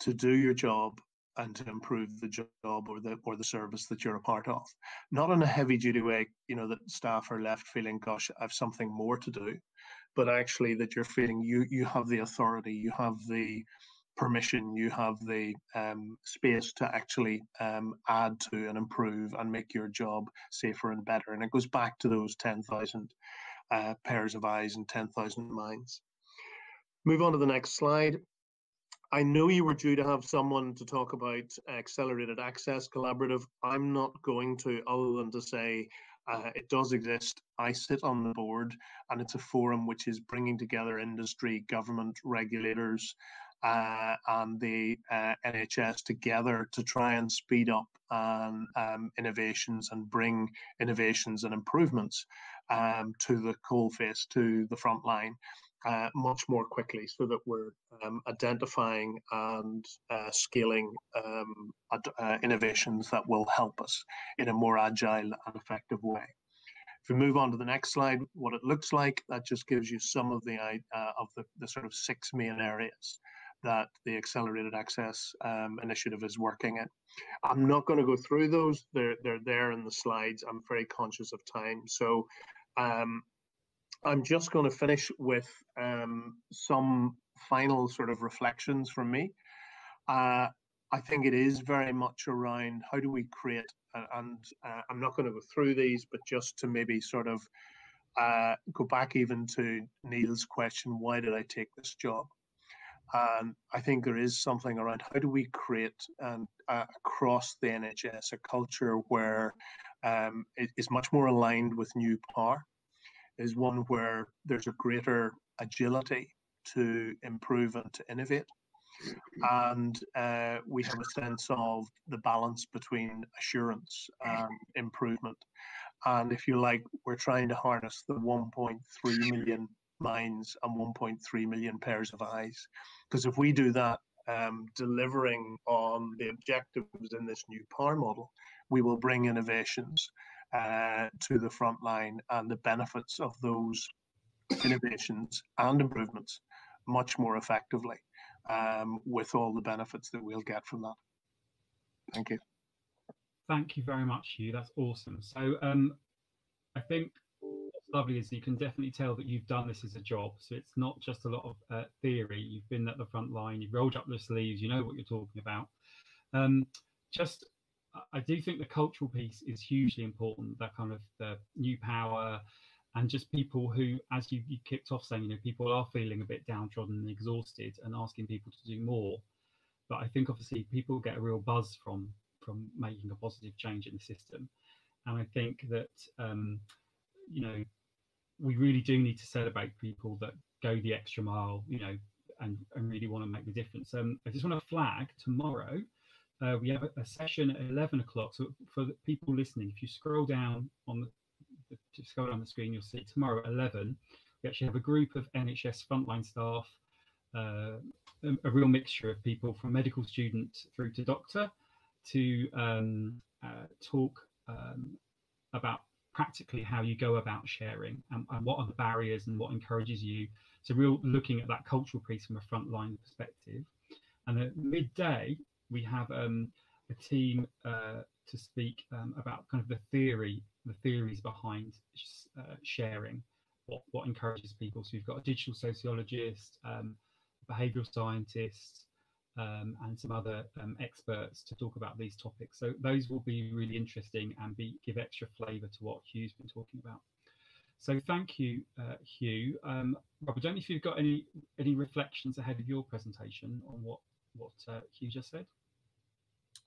C: To do your job and to improve the job or the or the service that you're a part of. Not in a heavy duty way, you know, that staff are left feeling, gosh, I've something more to do, but actually that you're feeling you you have the authority, you have the permission, you have the um, space to actually um, add to and improve and make your job safer and better. And it goes back to those 10,000 uh, pairs of eyes and 10,000 minds. Move on to the next slide. I know you were due to have someone to talk about accelerated access collaborative. I'm not going to, other than to say uh, it does exist. I sit on the board, and it's a forum which is bringing together industry, government, regulators, uh, and the uh, NHS together to try and speed up um, um, innovations and bring innovations and improvements um, to the coalface, to the front line uh, much more quickly so that we're um, identifying and uh, scaling um, ad- uh, innovations that will help us in a more agile and effective way. If we move on to the next slide, what it looks like, that just gives you some of the uh, of the, the sort of six main areas that the accelerated access um, initiative is working in. I'm not going to go through those; they're they're there in the slides. I'm very conscious of time, so um, I'm just going to finish with um, some final sort of reflections from me. Uh, I think it is very much around how do we create, uh, and uh, I'm not going to go through these, but just to maybe sort of uh, go back even to Neil's question why did I take this job? And I think there is something around how do we create um, across the NHS a culture where um, it is much more aligned with new power is one where there's a greater agility to improve and to innovate. And uh, we have a sense of the balance between assurance and improvement. And if you like, we're trying to harness the 1.3 million minds and 1.3 million pairs of eyes. Because if we do that, um, delivering on the objectives in this new power model, we will bring innovations uh, to the front line and the benefits of those innovations and improvements much more effectively um, with all the benefits that we'll get from that. Thank you.
B: Thank you very much, Hugh. That's awesome. So um, I think what's lovely is you can definitely tell that you've done this as a job. So it's not just a lot of uh, theory. You've been at the front line, you've rolled up the sleeves, you know what you're talking about. Um, just I do think the cultural piece is hugely important. That kind of the new power, and just people who, as you, you kicked off saying, you know, people are feeling a bit downtrodden and exhausted, and asking people to do more. But I think obviously people get a real buzz from from making a positive change in the system, and I think that um, you know we really do need to celebrate people that go the extra mile, you know, and, and really want to make the difference. Um, I just want to flag tomorrow uh, we have a, session at 11 o'clock. So for people listening, if you scroll down on the, scroll down the screen, you'll see tomorrow at 11, we actually have a group of NHS frontline staff, uh, a, a, real mixture of people from medical student through to doctor to um, uh, talk um, about practically how you go about sharing and, and, what are the barriers and what encourages you. So real looking at that cultural piece from a frontline perspective. And at midday, we have um, a team uh, to speak um, about kind of the theory, the theories behind uh, sharing, what, what encourages people. So you've got a digital sociologist, um, behavioural scientist, um, and some other um, experts to talk about these topics. So those will be really interesting and be give extra flavour to what Hugh's been talking about. So thank you, uh, Hugh. Um, Rob, I don't know if you've got any any reflections ahead of your presentation on what what uh, Hugh just said.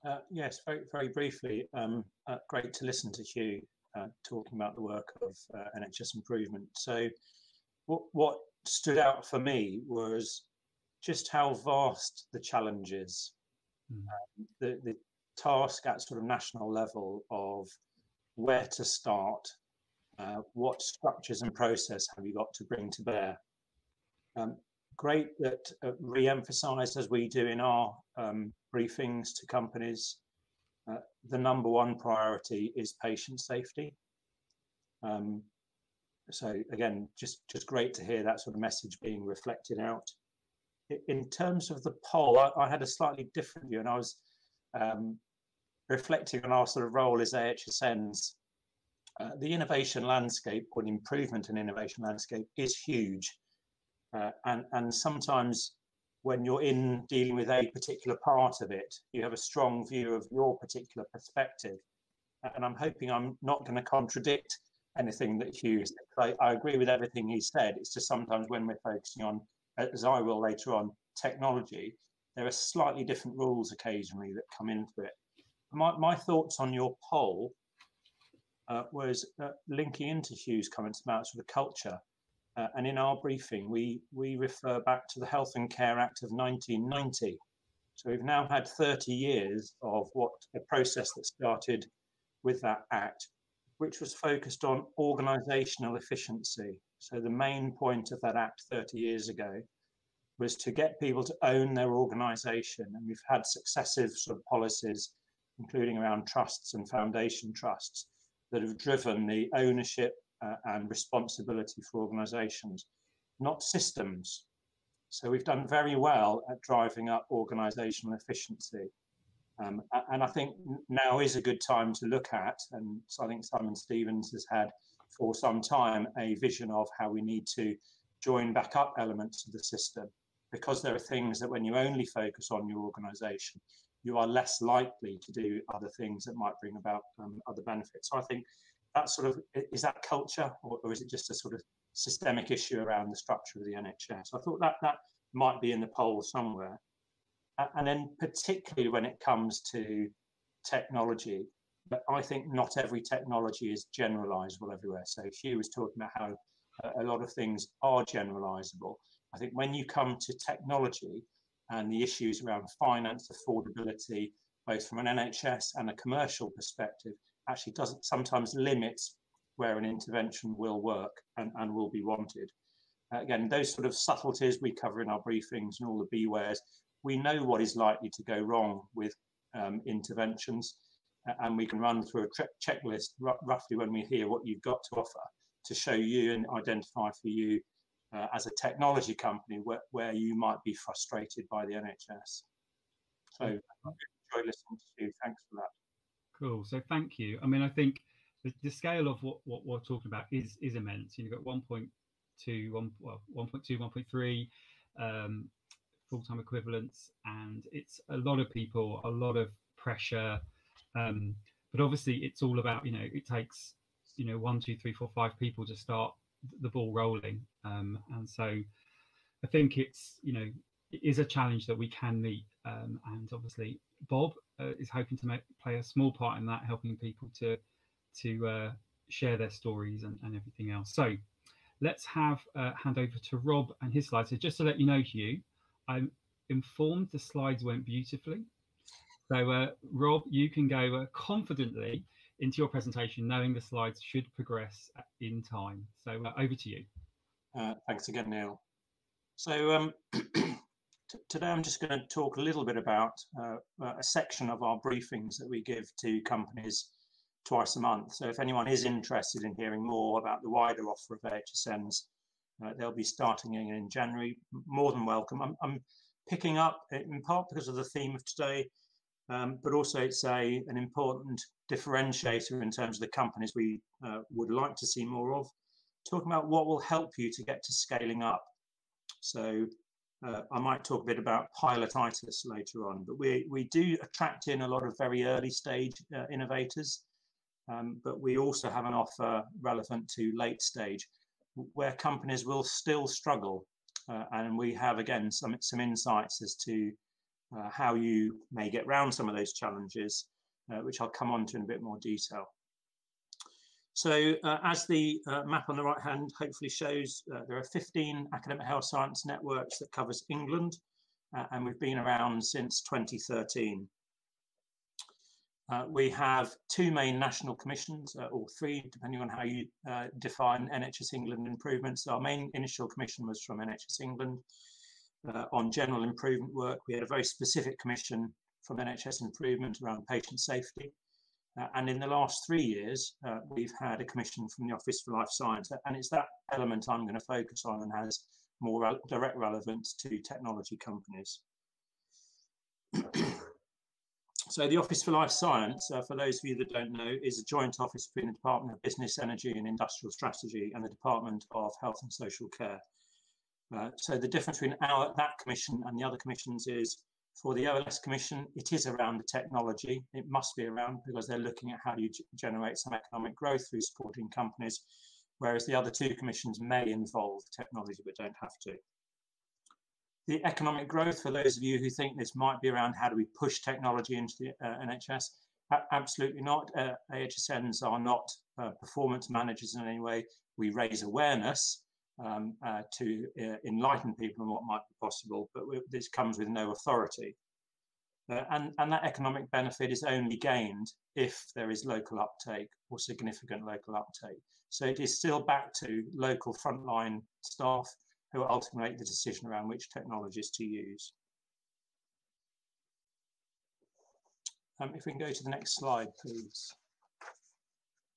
D: Uh, yes, very very briefly. Um, uh, great to listen to Hugh uh, talking about the work of uh, NHS improvement. So, what what stood out for me was just how vast the challenge is. Mm. Um, the, the task at sort of national level of where to start, uh, what structures and process have you got to bring to bear. Um, great that uh, re-emphasised as we do in our um, briefings to companies, uh, the number one priority is patient safety. Um, so again, just just great to hear that sort of message being reflected out in terms of the poll, I, I, had a slightly different view, and I was um, reflecting on our sort of role as AHSNs. Uh, the innovation landscape or the improvement in innovation landscape is huge, uh, and and sometimes when you're in dealing with a particular part of it, you have a strong view of your particular perspective. And I'm hoping I'm not going to contradict anything that Hugh said. I, I agree with everything he said. It's just sometimes when we're focusing on as I will later on, technology, there are slightly different rules occasionally that come into it. My, my thoughts on your poll uh, was uh, linking into Hugh's comments about sort of culture. Uh, and in our briefing, we, we refer back to the Health and Care Act of 1990. So we've now had 30 years of what a process that started with that act, which was focused on organisational efficiency. So the main point of that act 30 years ago was to get people to own their organisation, and we've had successive sort of policies, including around trusts and foundation trusts, that have driven the ownership uh, and responsibility for organisations, not systems. So we've done very well at driving up organisational efficiency. Um, and I think now is a good time to look at, and so I think Simon Stevens has had for some time a vision of how we need to join back up elements of the system because there are things that when you only focus on your organization you are less likely to do other things that might bring about um, other benefits so i think that sort of is that culture or, or, is it just a sort of systemic issue around the structure of the nhs i thought that that might be in the poll somewhere and then particularly when it comes to technology but I think not every technology is generalizable everywhere. So Hugh was talking about how uh, a lot of things are generalizable. I think when you come to technology and the issues around finance, affordability, both from an NHS and a commercial perspective, actually doesn't sometimes limits where an intervention will work and, and will be wanted. Uh, again, those sort of subtleties we cover in our briefings and all the bewares, we know what is likely to go wrong with um, interventions and we can run through a checklist roughly when we hear what you've got to offer to show you and identify for you uh, as a technology company where, where you might be frustrated by the NHS. So I enjoy listening to you. Thanks for that.
B: Cool. So thank you. I mean, I think the, the scale of what, what we're talking about is is immense. You've got 1.2, 1, well, 1.2, 1.3 um, full-time equivalents, and it's a lot of people, a lot of pressure, um, but obviously, it's all about you know it takes you know one, two, three, four, five people to start the ball rolling, um, and so I think it's you know is a challenge that we can meet, um, and obviously Bob uh, is hoping to make, play a small part in that, helping people to to uh, share their stories and, and everything else. So let's have uh, hand over to Rob and his slides. So just to let you know, Hugh, I'm informed the slides went beautifully. So, uh, Rob, you can go uh, confidently into your presentation, knowing the slides should progress in time. So, uh, over to you.
D: Uh, thanks again, Neil. So, um, today I'm just going to talk a little bit about uh, uh, a section of our briefings that we give to companies twice a month. So, if anyone is interested in hearing more about the wider offer of AHSNs, they'll be starting in January. More than welcome. I'm, I'm picking up, in part because of the theme of today, um, but also it's a, an important differentiator in terms of the companies we uh, would like to see more of. Talking about what will help you to get to scaling up. So uh, I might talk a bit about pilotitis later on, but we, we do attract in a lot of very early stage uh, innovators, um, but we also have an offer relevant to late stage where companies will still struggle. Uh, and we have, again, some, some insights as to uh, how you may get around some of those challenges, uh, which I'll come on to in a bit more detail. So uh, as the uh, map on the right hand hopefully shows, uh, there are 15 academic health science networks that covers England, and we've been around since 2013. Uh, we have two main national commissions, uh, or three, depending on how you uh, define NHS England improvements. Our main initial commission was from NHS England uh, on general improvement work. We had a very specific commission from NHS Improvement around patient safety. Uh, and in the last three years, uh, we've had a commission from the Office for Life Science. And it's that element I'm going to focus on and has more re direct relevance to technology companies. So the Office for Life Science, uh, for those of you that don't know, is a joint office between the Department of Business, Energy and Industrial Strategy and the Department of Health and Social Care. Uh, so the difference between our that commission and the other commissions is for the OLS commission, it is around the technology. It must be around because they're looking at how do you generate some economic growth through supporting companies, whereas the other two commissions may involve technology but don't have to. The economic growth, for those of you who think this might be around how do we push technology into the uh, NHS, absolutely not. Uh, AHSNs are not uh, performance managers in any way. We raise awareness um, uh, to uh, enlighten people on what might be possible, but this comes with no authority. Uh, and, and that economic benefit is only gained if there is local uptake or significant local uptake. So it is still back to local frontline staff who ultimately make the decision around which technologies to use. Um, if we can go to the next slide, please.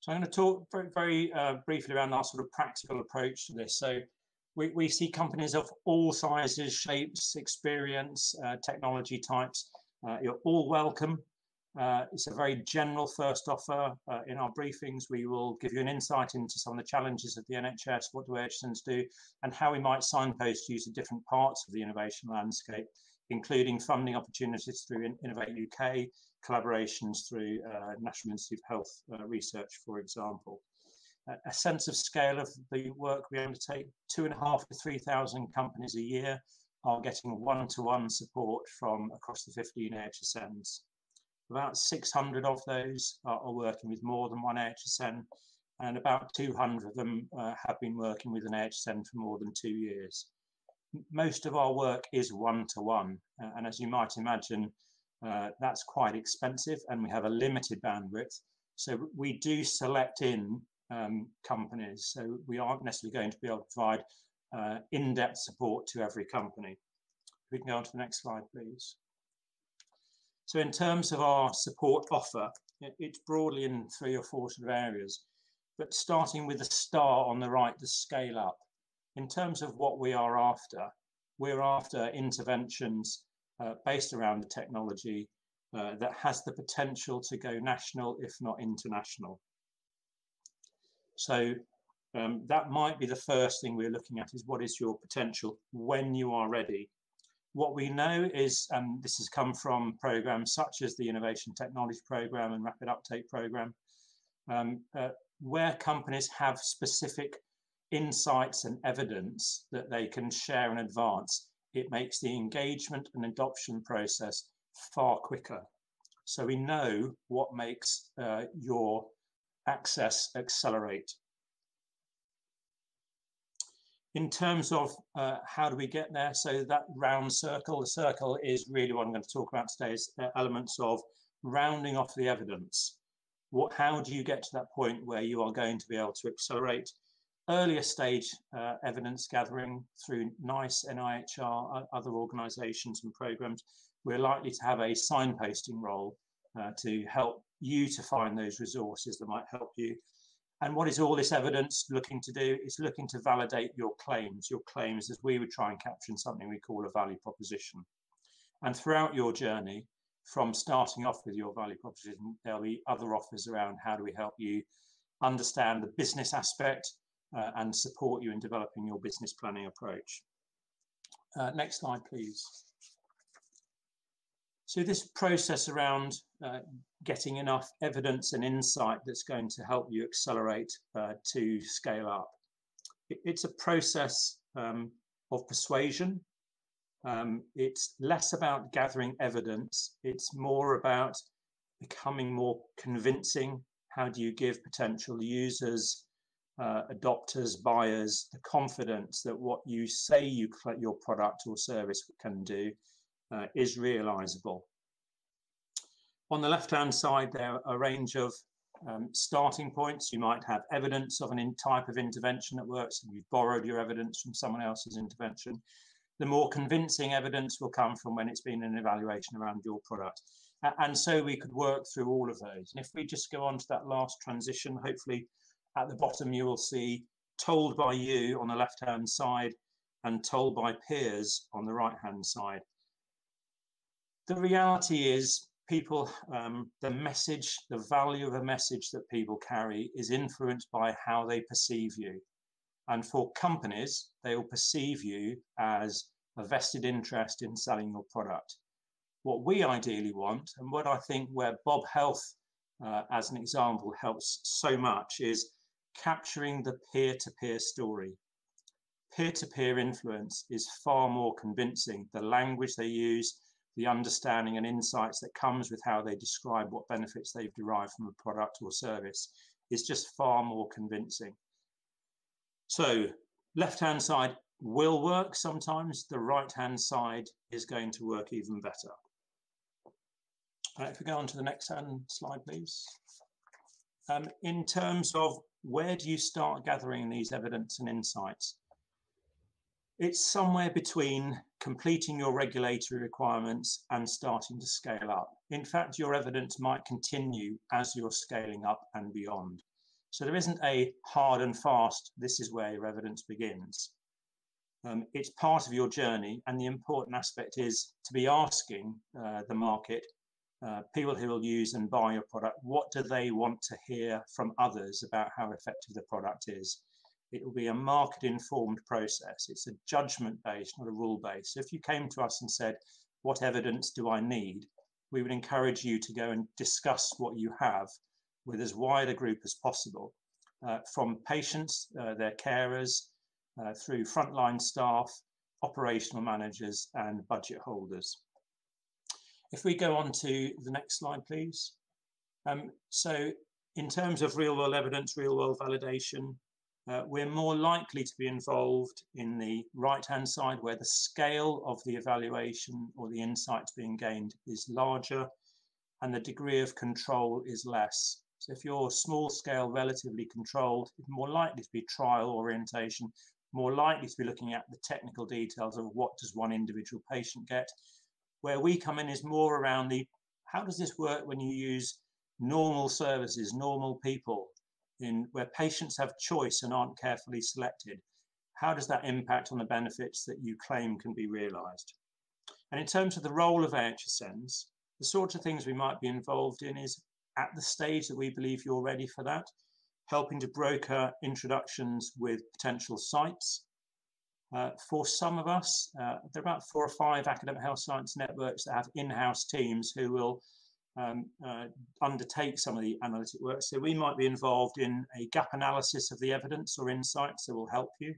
D: So I'm going to talk very, very uh, briefly around our sort of practical approach to this. So we, we see companies of all sizes, shapes, experience, uh, technology types. Uh, you're all welcome. Uh, it's a very general first offer. Uh, in our briefings, we will give you an insight into some of the challenges of the NHS, what do HSNs do, and how we might signpost you to different parts of the innovation landscape, including funding opportunities through Innovate UK, collaborations through uh, National Institute of Health uh, Research, for example. a sense of scale of the work we undertake, two and a half to 3,000 companies a year are getting one-to-one -one support from across the 15 HSNs. About 600 of those are, are, working with more than one AHSN, and about 200 of them uh, have been working with an AHSN for more than two years. Most of our work is one-to-one, -one, and as you might imagine, uh, that's quite expensive, and we have a limited bandwidth. So we do select in um, companies, so we aren't necessarily going to be able to provide uh, in-depth support to every company. We can go on to the next slide, please. So in terms of our support offer, it's broadly in three or four sort of areas, but starting with the star on the right, the scale up. In terms of what we are after, we're after interventions based around the technology uh, that has the potential to go national, if not international. So um, that might be the first thing we're looking at is what is your potential when you are ready what we know is, and this has come from programs such as the Innovation Technology Program and Rapid Uptake Program, um, uh, where companies have specific insights and evidence that they can share in advance, it makes the engagement and adoption process far quicker. So we know what makes uh, your access accelerate in terms of uh, how do we get there, so that round circle, the circle is really what I'm going to talk about today is elements of rounding off the evidence. What, how do you get to that point where you are going to be able to accelerate earlier stage uh, evidence gathering through NICE, NIHR, other organisations and programmes? We're likely to have a signposting role uh, to help you to find those resources that might help you and what is all this evidence looking to do? It's looking to validate your claims, your claims as we would try and capture in something we call a value proposition. And throughout your journey, from starting off with your value proposition, there'll be other offers around how do we help you understand the business aspect uh, and support you in developing your business planning approach. Uh, next slide, please. So this process around uh, getting enough evidence and insight that's going to help you accelerate uh, to scale up. It's a process um, of persuasion. Um, it's less about gathering evidence. It's more about becoming more convincing. How do you give potential users, uh, adopters, buyers the confidence that what you say you your product or service can do uh, is realizable. On the left-hand side, there are a range of um, starting points. You might have evidence of an type of intervention that works, and you've borrowed your evidence from someone else's intervention. The more convincing evidence will come from when it's been an evaluation around your product. And so we could work through all of those. And if we just go on to that last transition, hopefully at the bottom you will see told by you on the left-hand side and told by peers on the right-hand side. The reality is people, um, the message, the value of a message that people carry is influenced by how they perceive you. And for companies, they will perceive you as a vested interest in selling your product. What we ideally want, and what I think where Bob Health, uh, as an example, helps so much, is capturing the peer to peer story. Peer to peer influence is far more convincing. The language they use, the understanding and insights that comes with how they describe what benefits they've derived from a product or service is just far more convincing. So left hand side will work sometimes, the right hand side is going to work even better. Right, if we go on to the next hand slide, please. Um, in terms of where do you start gathering these evidence and insights? It's somewhere between completing your regulatory requirements and starting to scale up. In fact, your evidence might continue as you're scaling up and beyond. So there isn't a hard and fast, this is where your evidence begins. Um, it's part of your journey, and the important aspect is to be asking uh, the market, uh, people who will use and buy your product, what do they want to hear from others about how effective the product is? It will be a market informed process. It's a judgment based, not a rule based. So if you came to us and said, What evidence do I need? we would encourage you to go and discuss what you have with as wide a group as possible, uh, from patients, uh, their carers, uh, through frontline staff, operational managers, and budget holders. If we go on to the next slide, please. Um, so in terms of real world evidence, real world validation, uh, we're more likely to be involved in the right-hand side where the scale of the evaluation or the insights being gained is larger and the degree of control is less. So if you're small scale, relatively controlled, it's more likely to be trial orientation, more likely to be looking at the technical details of what does one individual patient get. Where we come in is more around the, how does this work when you use normal services, normal people, in where patients have choice and aren't carefully selected, how does that impact on the benefits that you claim can be realized? And in terms of the role of AHSNs, the sorts of things we might be involved in is at the stage that we believe you're ready for that, helping to broker introductions with potential sites. Uh, for some of us, uh, there are about four or five academic health science networks that have in-house teams who will um, uh, undertake some of the analytic work. So we might be involved in a gap analysis of the evidence or insights that will help you.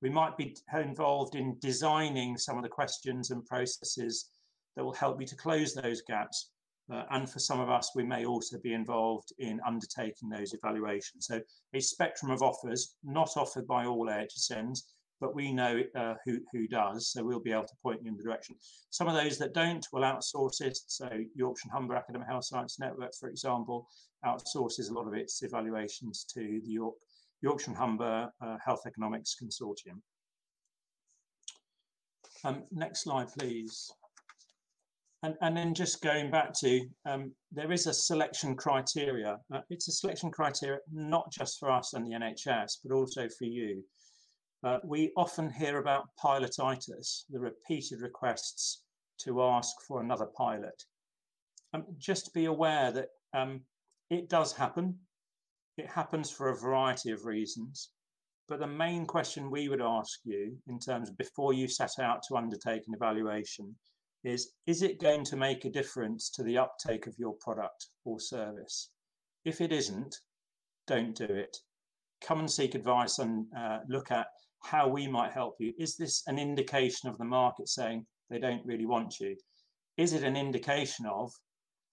D: We might be involved in designing some of the questions and processes that will help you to close those gaps. Uh, and for some of us, we may also be involved in undertaking those evaluations. So a spectrum of offers, not offered by all AHSNs, but we know uh, who, who does, so we'll be able to point you in the direction. Some of those that don't will outsource it. So Yorkshire and Humber Academic Health Science Network, for example, outsources a lot of its evaluations to the York, Yorkshire and Humber uh, Health Economics Consortium. Um, next slide, please. And, and then just going back to, um, there is a selection criteria. Uh, it's a selection criteria not just for us and the NHS, but also for you. Uh, we often hear about pilotitis, the repeated requests to ask for another pilot. um, just be aware that um, it does happen. It happens for a variety of reasons. But the main question we would ask you in terms of before you set out to undertake an evaluation is, is it going to make a difference to the uptake of your product or service? If it isn't, don't do it. Come and seek advice and uh, look at how we might help you. Is this an indication of the market saying they don't really want you? Is it an indication of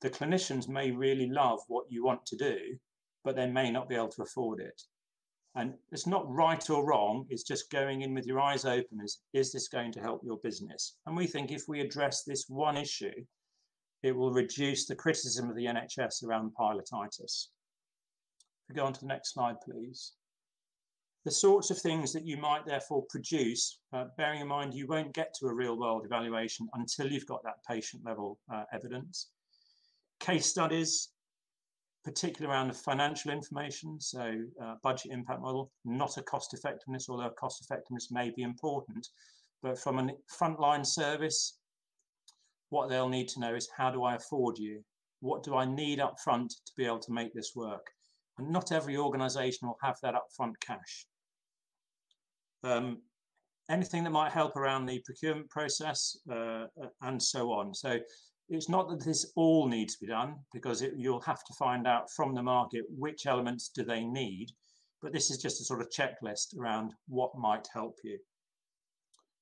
D: the clinicians may really love what you want to do, but they may not be able to afford it? And it's not right or wrong, it's just going in with your eyes open as is this going to help your business? And we think if we address this one issue, it will reduce the criticism of the NHS around pilotitis. If we go on to the next slide, please. The sorts of things that you might therefore produce, uh, bearing in mind you won't get to a real world evaluation until you've got that patient level uh, evidence. Case studies, particularly around the financial information, so uh, budget impact model, not a cost effectiveness, although cost effectiveness may be important. But from a frontline service, what they'll need to know is how do I afford you? What do I need up front to be able to make this work? And not every organization will have that upfront cash. Um, anything that might help around the procurement process uh, and so on. So it's not that this all needs to be done because it, you'll have to find out from the market which elements do they need. But this is just a sort of checklist around what might help you.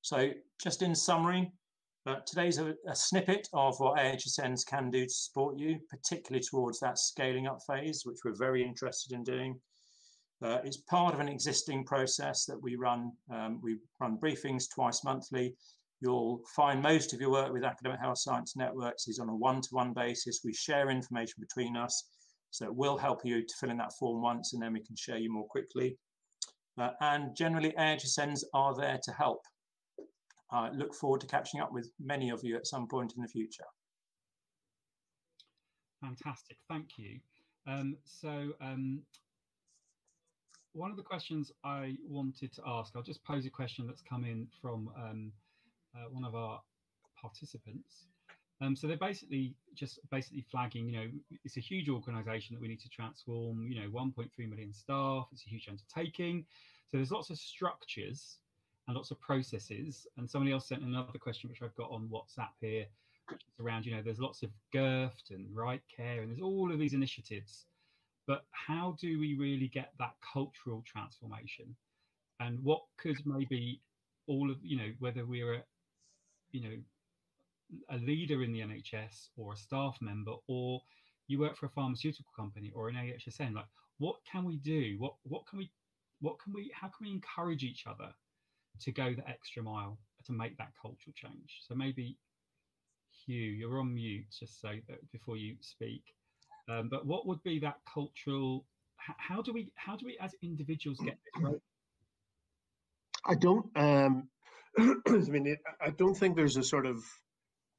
D: So just in summary, uh, today's a, a, snippet of what AHSNs can do to support you, particularly towards that scaling up phase, which we're very interested in doing. Uh, it's part of an existing process that we run. Um, we run briefings twice monthly You'll find most of your work with Academic Health Science Networks is on a one-to-one basis. We share information between us, so it will help you to fill in that form once and then we can share you more quickly. Uh, and generally AHSNs are there to help. I uh, look forward to catching up with many of you at some point in the future.
B: Fantastic, thank you. Um, so um, one of the questions I wanted to ask, I'll just pose a question that's come in from um, uh, one of our participants. Um, so they're basically just basically flagging, you know, it's a huge organization that we need to transform, you know, 1.3 million staff, it's a huge undertaking. So there's lots of structures and lots of processes. And somebody else sent another question, which I've got on WhatsApp here, which is around, you know, there's lots of GIRFT and right care, and there's all of these initiatives. But how do we really get that cultural transformation? And what could maybe all of, you know, whether we're a you know a leader in the NHS or a staff member or you work for a pharmaceutical company or an AHSN like what can we do? What what can we what can we how can we encourage each other to go the extra mile to make that cultural change? So maybe Hugh you're on mute just so that before you speak um, but what would be that cultural how do we how do we as individuals get this right?
C: I don't um I mean, it, I don't think there's a sort of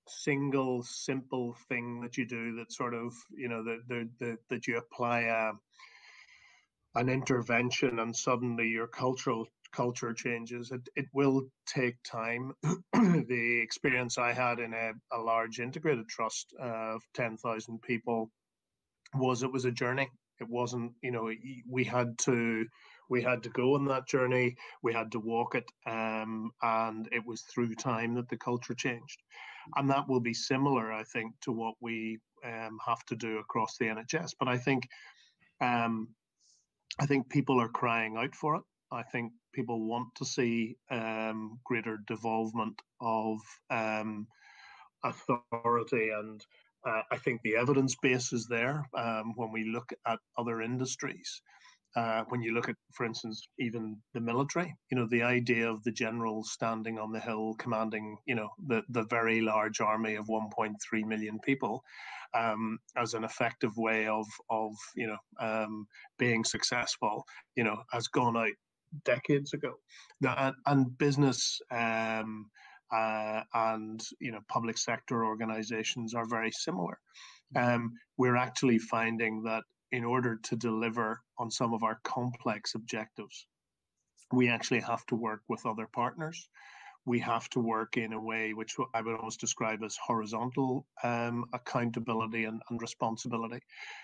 C: single simple thing that you do that sort of you know that that that you apply a, an intervention and suddenly your cultural culture changes. It, it will take time. The experience i had in a, a large integrated trust of 10,000 people was it was a journey it wasn't you know we had to we had to go on that journey, we had to walk it, um, and it was through time that the culture changed. And that will be similar, I think, to what we um, have to do across the NHS. But I think, um, I think people are crying out for it. I think people want to see um, greater devolvement of um, authority and uh, I think the evidence base is there um, when we look at other industries uh, when you look at, for instance, even the military, you know, the idea of the general standing on the hill commanding, you know, the, the very large army of 1.3 million people um, as an effective way of, of you know, um, being successful, you know, has gone out decades ago. Now, and business um, uh, and, you know, public sector organizations are very similar. Um, we're actually finding that in order to deliver on some of our complex objectives, we actually have to work with other partners. we have to work in a way which I would almost describe as horizontal um, accountability and, and, responsibility,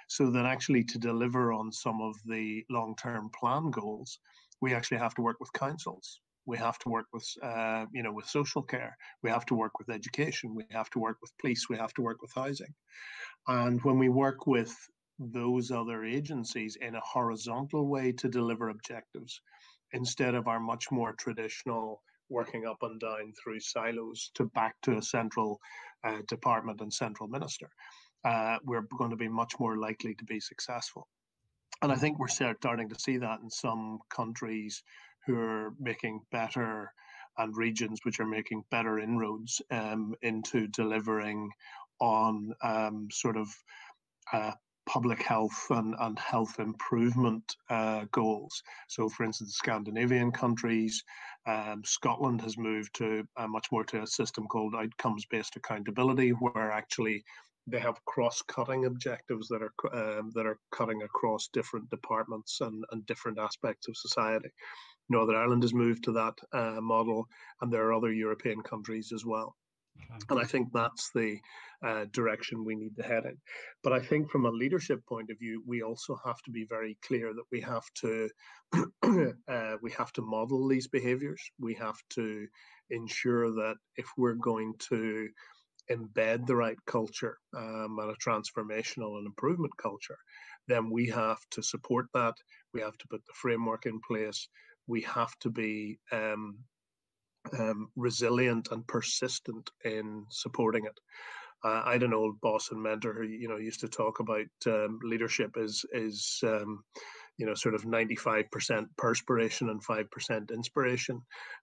C: so that actually to deliver on some of the long-term plan goals, we actually have to work with councils. We have to work with, uh, you know, with social care. We have to work with education. We have to work with police. We have to work with housing. And when we work with those other agencies in a horizontal way to deliver objectives, instead of our much more traditional working up and down through silos to back to a central uh, department and central minister, uh, we're going to be much more likely to be successful. And I think we're starting to see that in some countries who are making better and regions which are making better inroads um, into delivering on um, sort of uh, public health and, and health improvement uh, goals. So, for instance, Scandinavian countries, um, Scotland has moved to uh, much more to a system called outcomes based accountability, where actually they have cross-cutting objectives that are um, that are cutting across different departments and, and different aspects of society. Northern Ireland has moved to that uh, model, and there are other European countries as well. And I think that's the uh, direction we need to head in. But I think from a leadership point of view, we also have to be very clear that we have to uh, we have to model these behaviors. We have to ensure that if we're going to embed the right culture um, and a transformational and improvement culture, then we have to support that. We have to put the framework in place. We have to be um, um, resilient and persistent in supporting it. Uh, I had an old boss and mentor who you know used to talk about um, leadership is is um, you know sort of 95% perspiration and 5% inspiration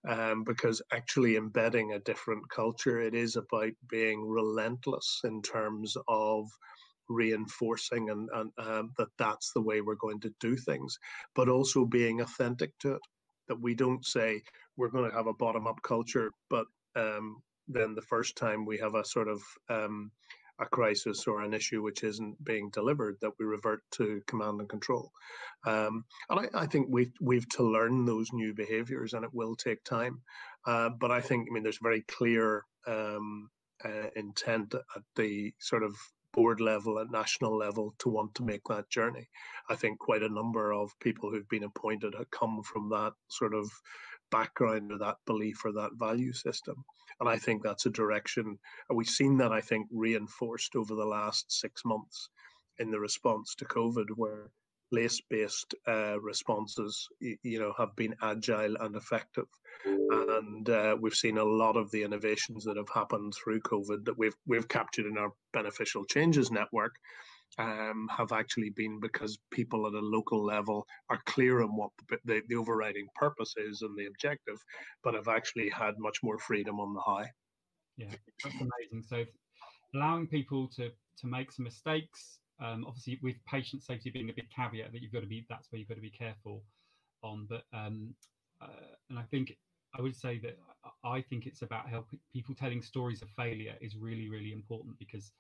C: um, because actually embedding a different culture it is about being relentless in terms of reinforcing and, and um, that that's the way we're going to do things but also being authentic to it that we don't say we're going to have a bottom up culture, but um, then the first time we have a sort of um, a crisis or an issue which isn't being delivered, that we revert to command and control. Um, and I, I, think we've we've to learn those new behaviours, and it will take time. Uh, but I think I mean there's very clear um, uh, intent at the sort of board level at national level to want to make that journey. I think quite a number of people who've been appointed have come from that sort of background or that belief or that value system. And I think that's a direction, and we've seen that, I think, reinforced over the last six months in the response to COVID, where place-based uh, responses, you know, have been agile and effective. And uh, we've seen a lot of the innovations that have happened through COVID that we've we've captured in our beneficial changes network um, have actually been because people at a local level are clear on what the, the, the, overriding purpose is and the objective, but have actually had much more freedom on the high.
B: Yeah, that's amazing. So allowing people to to make some mistakes, um, obviously with patient safety being a big caveat that you've got to be that's where you've got to be careful on. But um, uh, and I think I would say that I think it's about helping people telling stories of failure is really really important because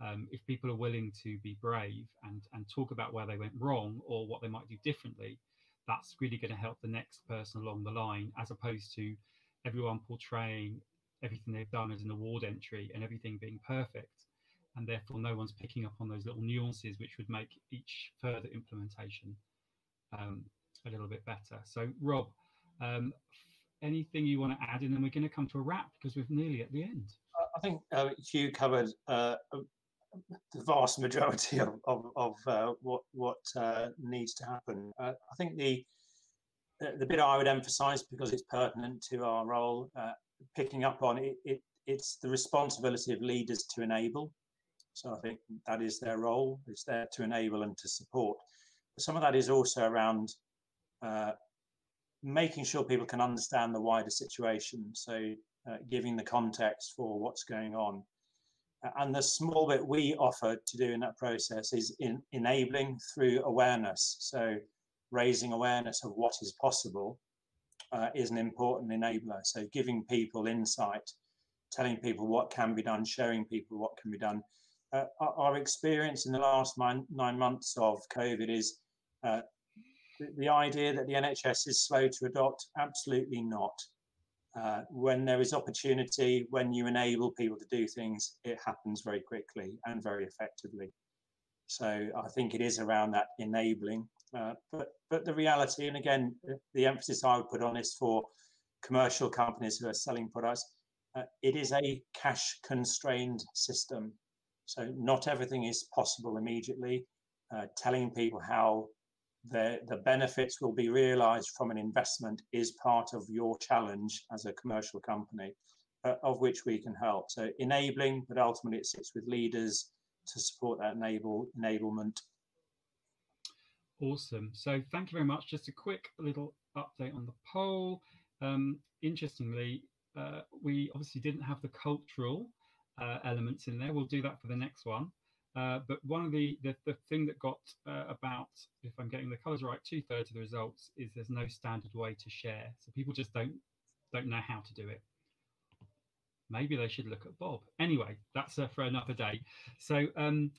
B: um, if people are willing to be brave and and talk about where they went wrong or what they might do differently, that's really going to help the next person along the line, as opposed to everyone portraying everything they've done as an award entry and everything being perfect, and therefore no one's picking up on those little nuances which would make each further implementation um, a little bit better. So, Rob, um, anything you want to add, and then we're going to come to a wrap because we're nearly at the end.
D: I think uh, Hugh covered uh, the vast majority of, of, of uh, what what uh, needs to happen. Uh, I think the the bit I would emphasise because it's pertinent to our role, uh, picking up on it, it, it's the responsibility of leaders to enable. So I think that is their role. It's there to enable and to support. But some of that is also around uh, making sure people can understand the wider situation. So uh, giving the context for what's going on and the small bit we offer to do in that process is in enabling through awareness. So raising awareness of what is possible uh, is an important enabler. So giving people insight, telling people what can be done, showing people what can be done. Uh, our, experience in the last nine, months of COVID is uh, the, the idea that the NHS is slow to adopt, absolutely not. Uh, when there is opportunity, when you enable people to do things, it happens very quickly and very effectively. So I think it is around that enabling. Uh, but but the reality, and again, the emphasis I would put on is for commercial companies who are selling products. Uh, it is a cash constrained system, so not everything is possible immediately. Uh, telling people how the, the benefits will be realized from an investment is part of your challenge as a commercial company, uh, of which we can help. So enabling, but ultimately it sits with leaders to support that enable enablement.
B: Awesome. So thank you very much. Just a quick little update on the poll. Um, interestingly, uh, we obviously didn't have the cultural uh, elements in there. We'll do that for the next one. Uh, but one of the, the, the thing that got uh, about, if I'm getting the colours right, two thirds of the results is there's no standard way to share. So people just don't don't know how to do it. Maybe they should look at Bob. Anyway, that's uh, for another day. So, um,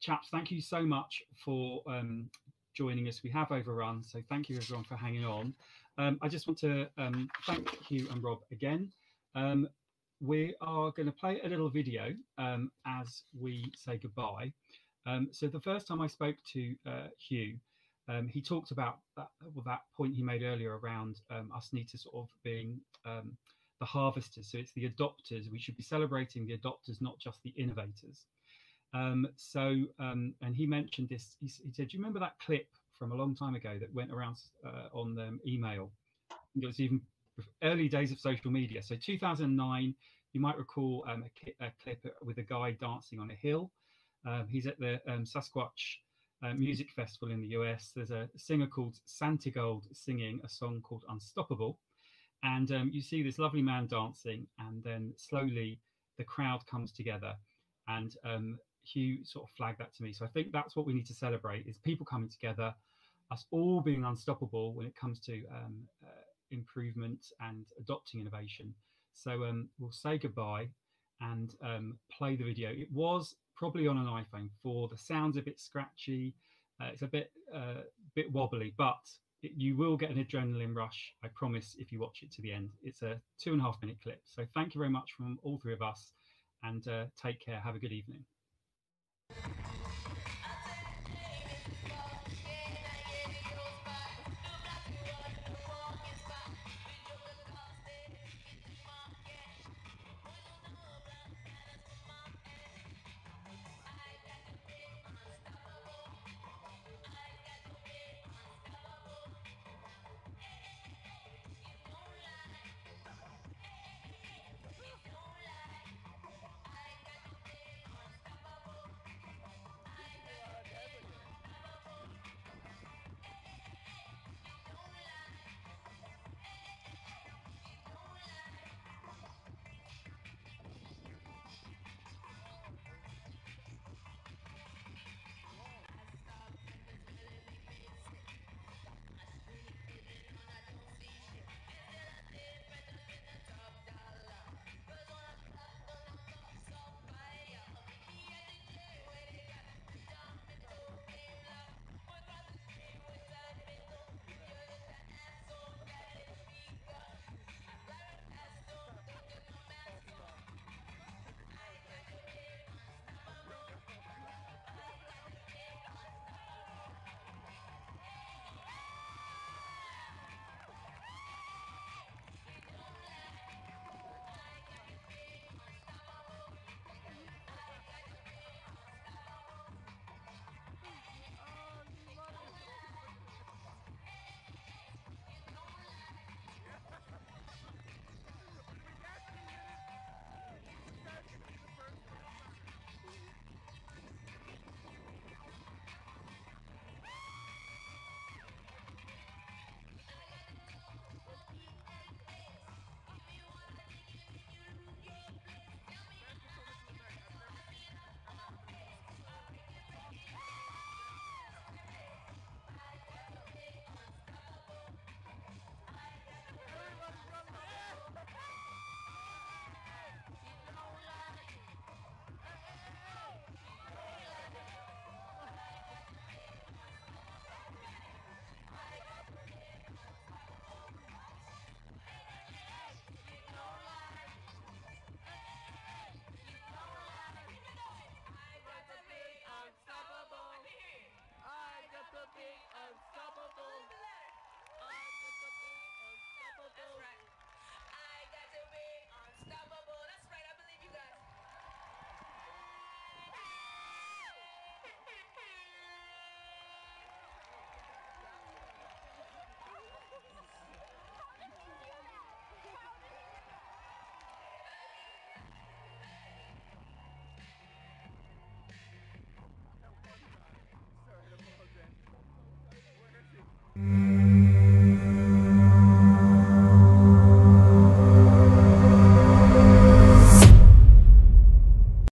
B: chaps, thank you so much for um, joining us. We have overrun, so thank you everyone for hanging on. Um, I just want to um, thank Hugh and Rob again. We are going to play a little video um, as we say goodbye. Um, so the first time I spoke to uh, Hugh, um, he talked about that, well, that point he made earlier around um, us need to sort of being um, the harvesters. So it's the adopters. We should be celebrating the adopters, not just the innovators. Um, so, and he mentioned this. He, he, said, "Do you remember that clip from a long time ago that went around uh, on email? It was even early days of social media. So 2009, you might recall um, a, a, clip with a guy dancing on a hill. Um, he's at the um, Sasquatch uh, Music Festival in the US. There's a singer called Santigold singing a song called Unstoppable. And um, you see this lovely man dancing, and then slowly the crowd comes together. And um, Hugh sort of flagged that to me. So I think that's what we need to celebrate is people coming together, us all being unstoppable when it comes to um, uh, improvement and adopting innovation. So um, we'll say goodbye and um, play the video. It was probably on an iPhone 4. The sound's a bit scratchy. Uh, it's a bit uh, bit wobbly, but it, you will get an adrenaline rush. I promise if you watch it to the end. It's a two and a half minute clip. So thank you very much from all three of us, and uh, take care. Have a good evening.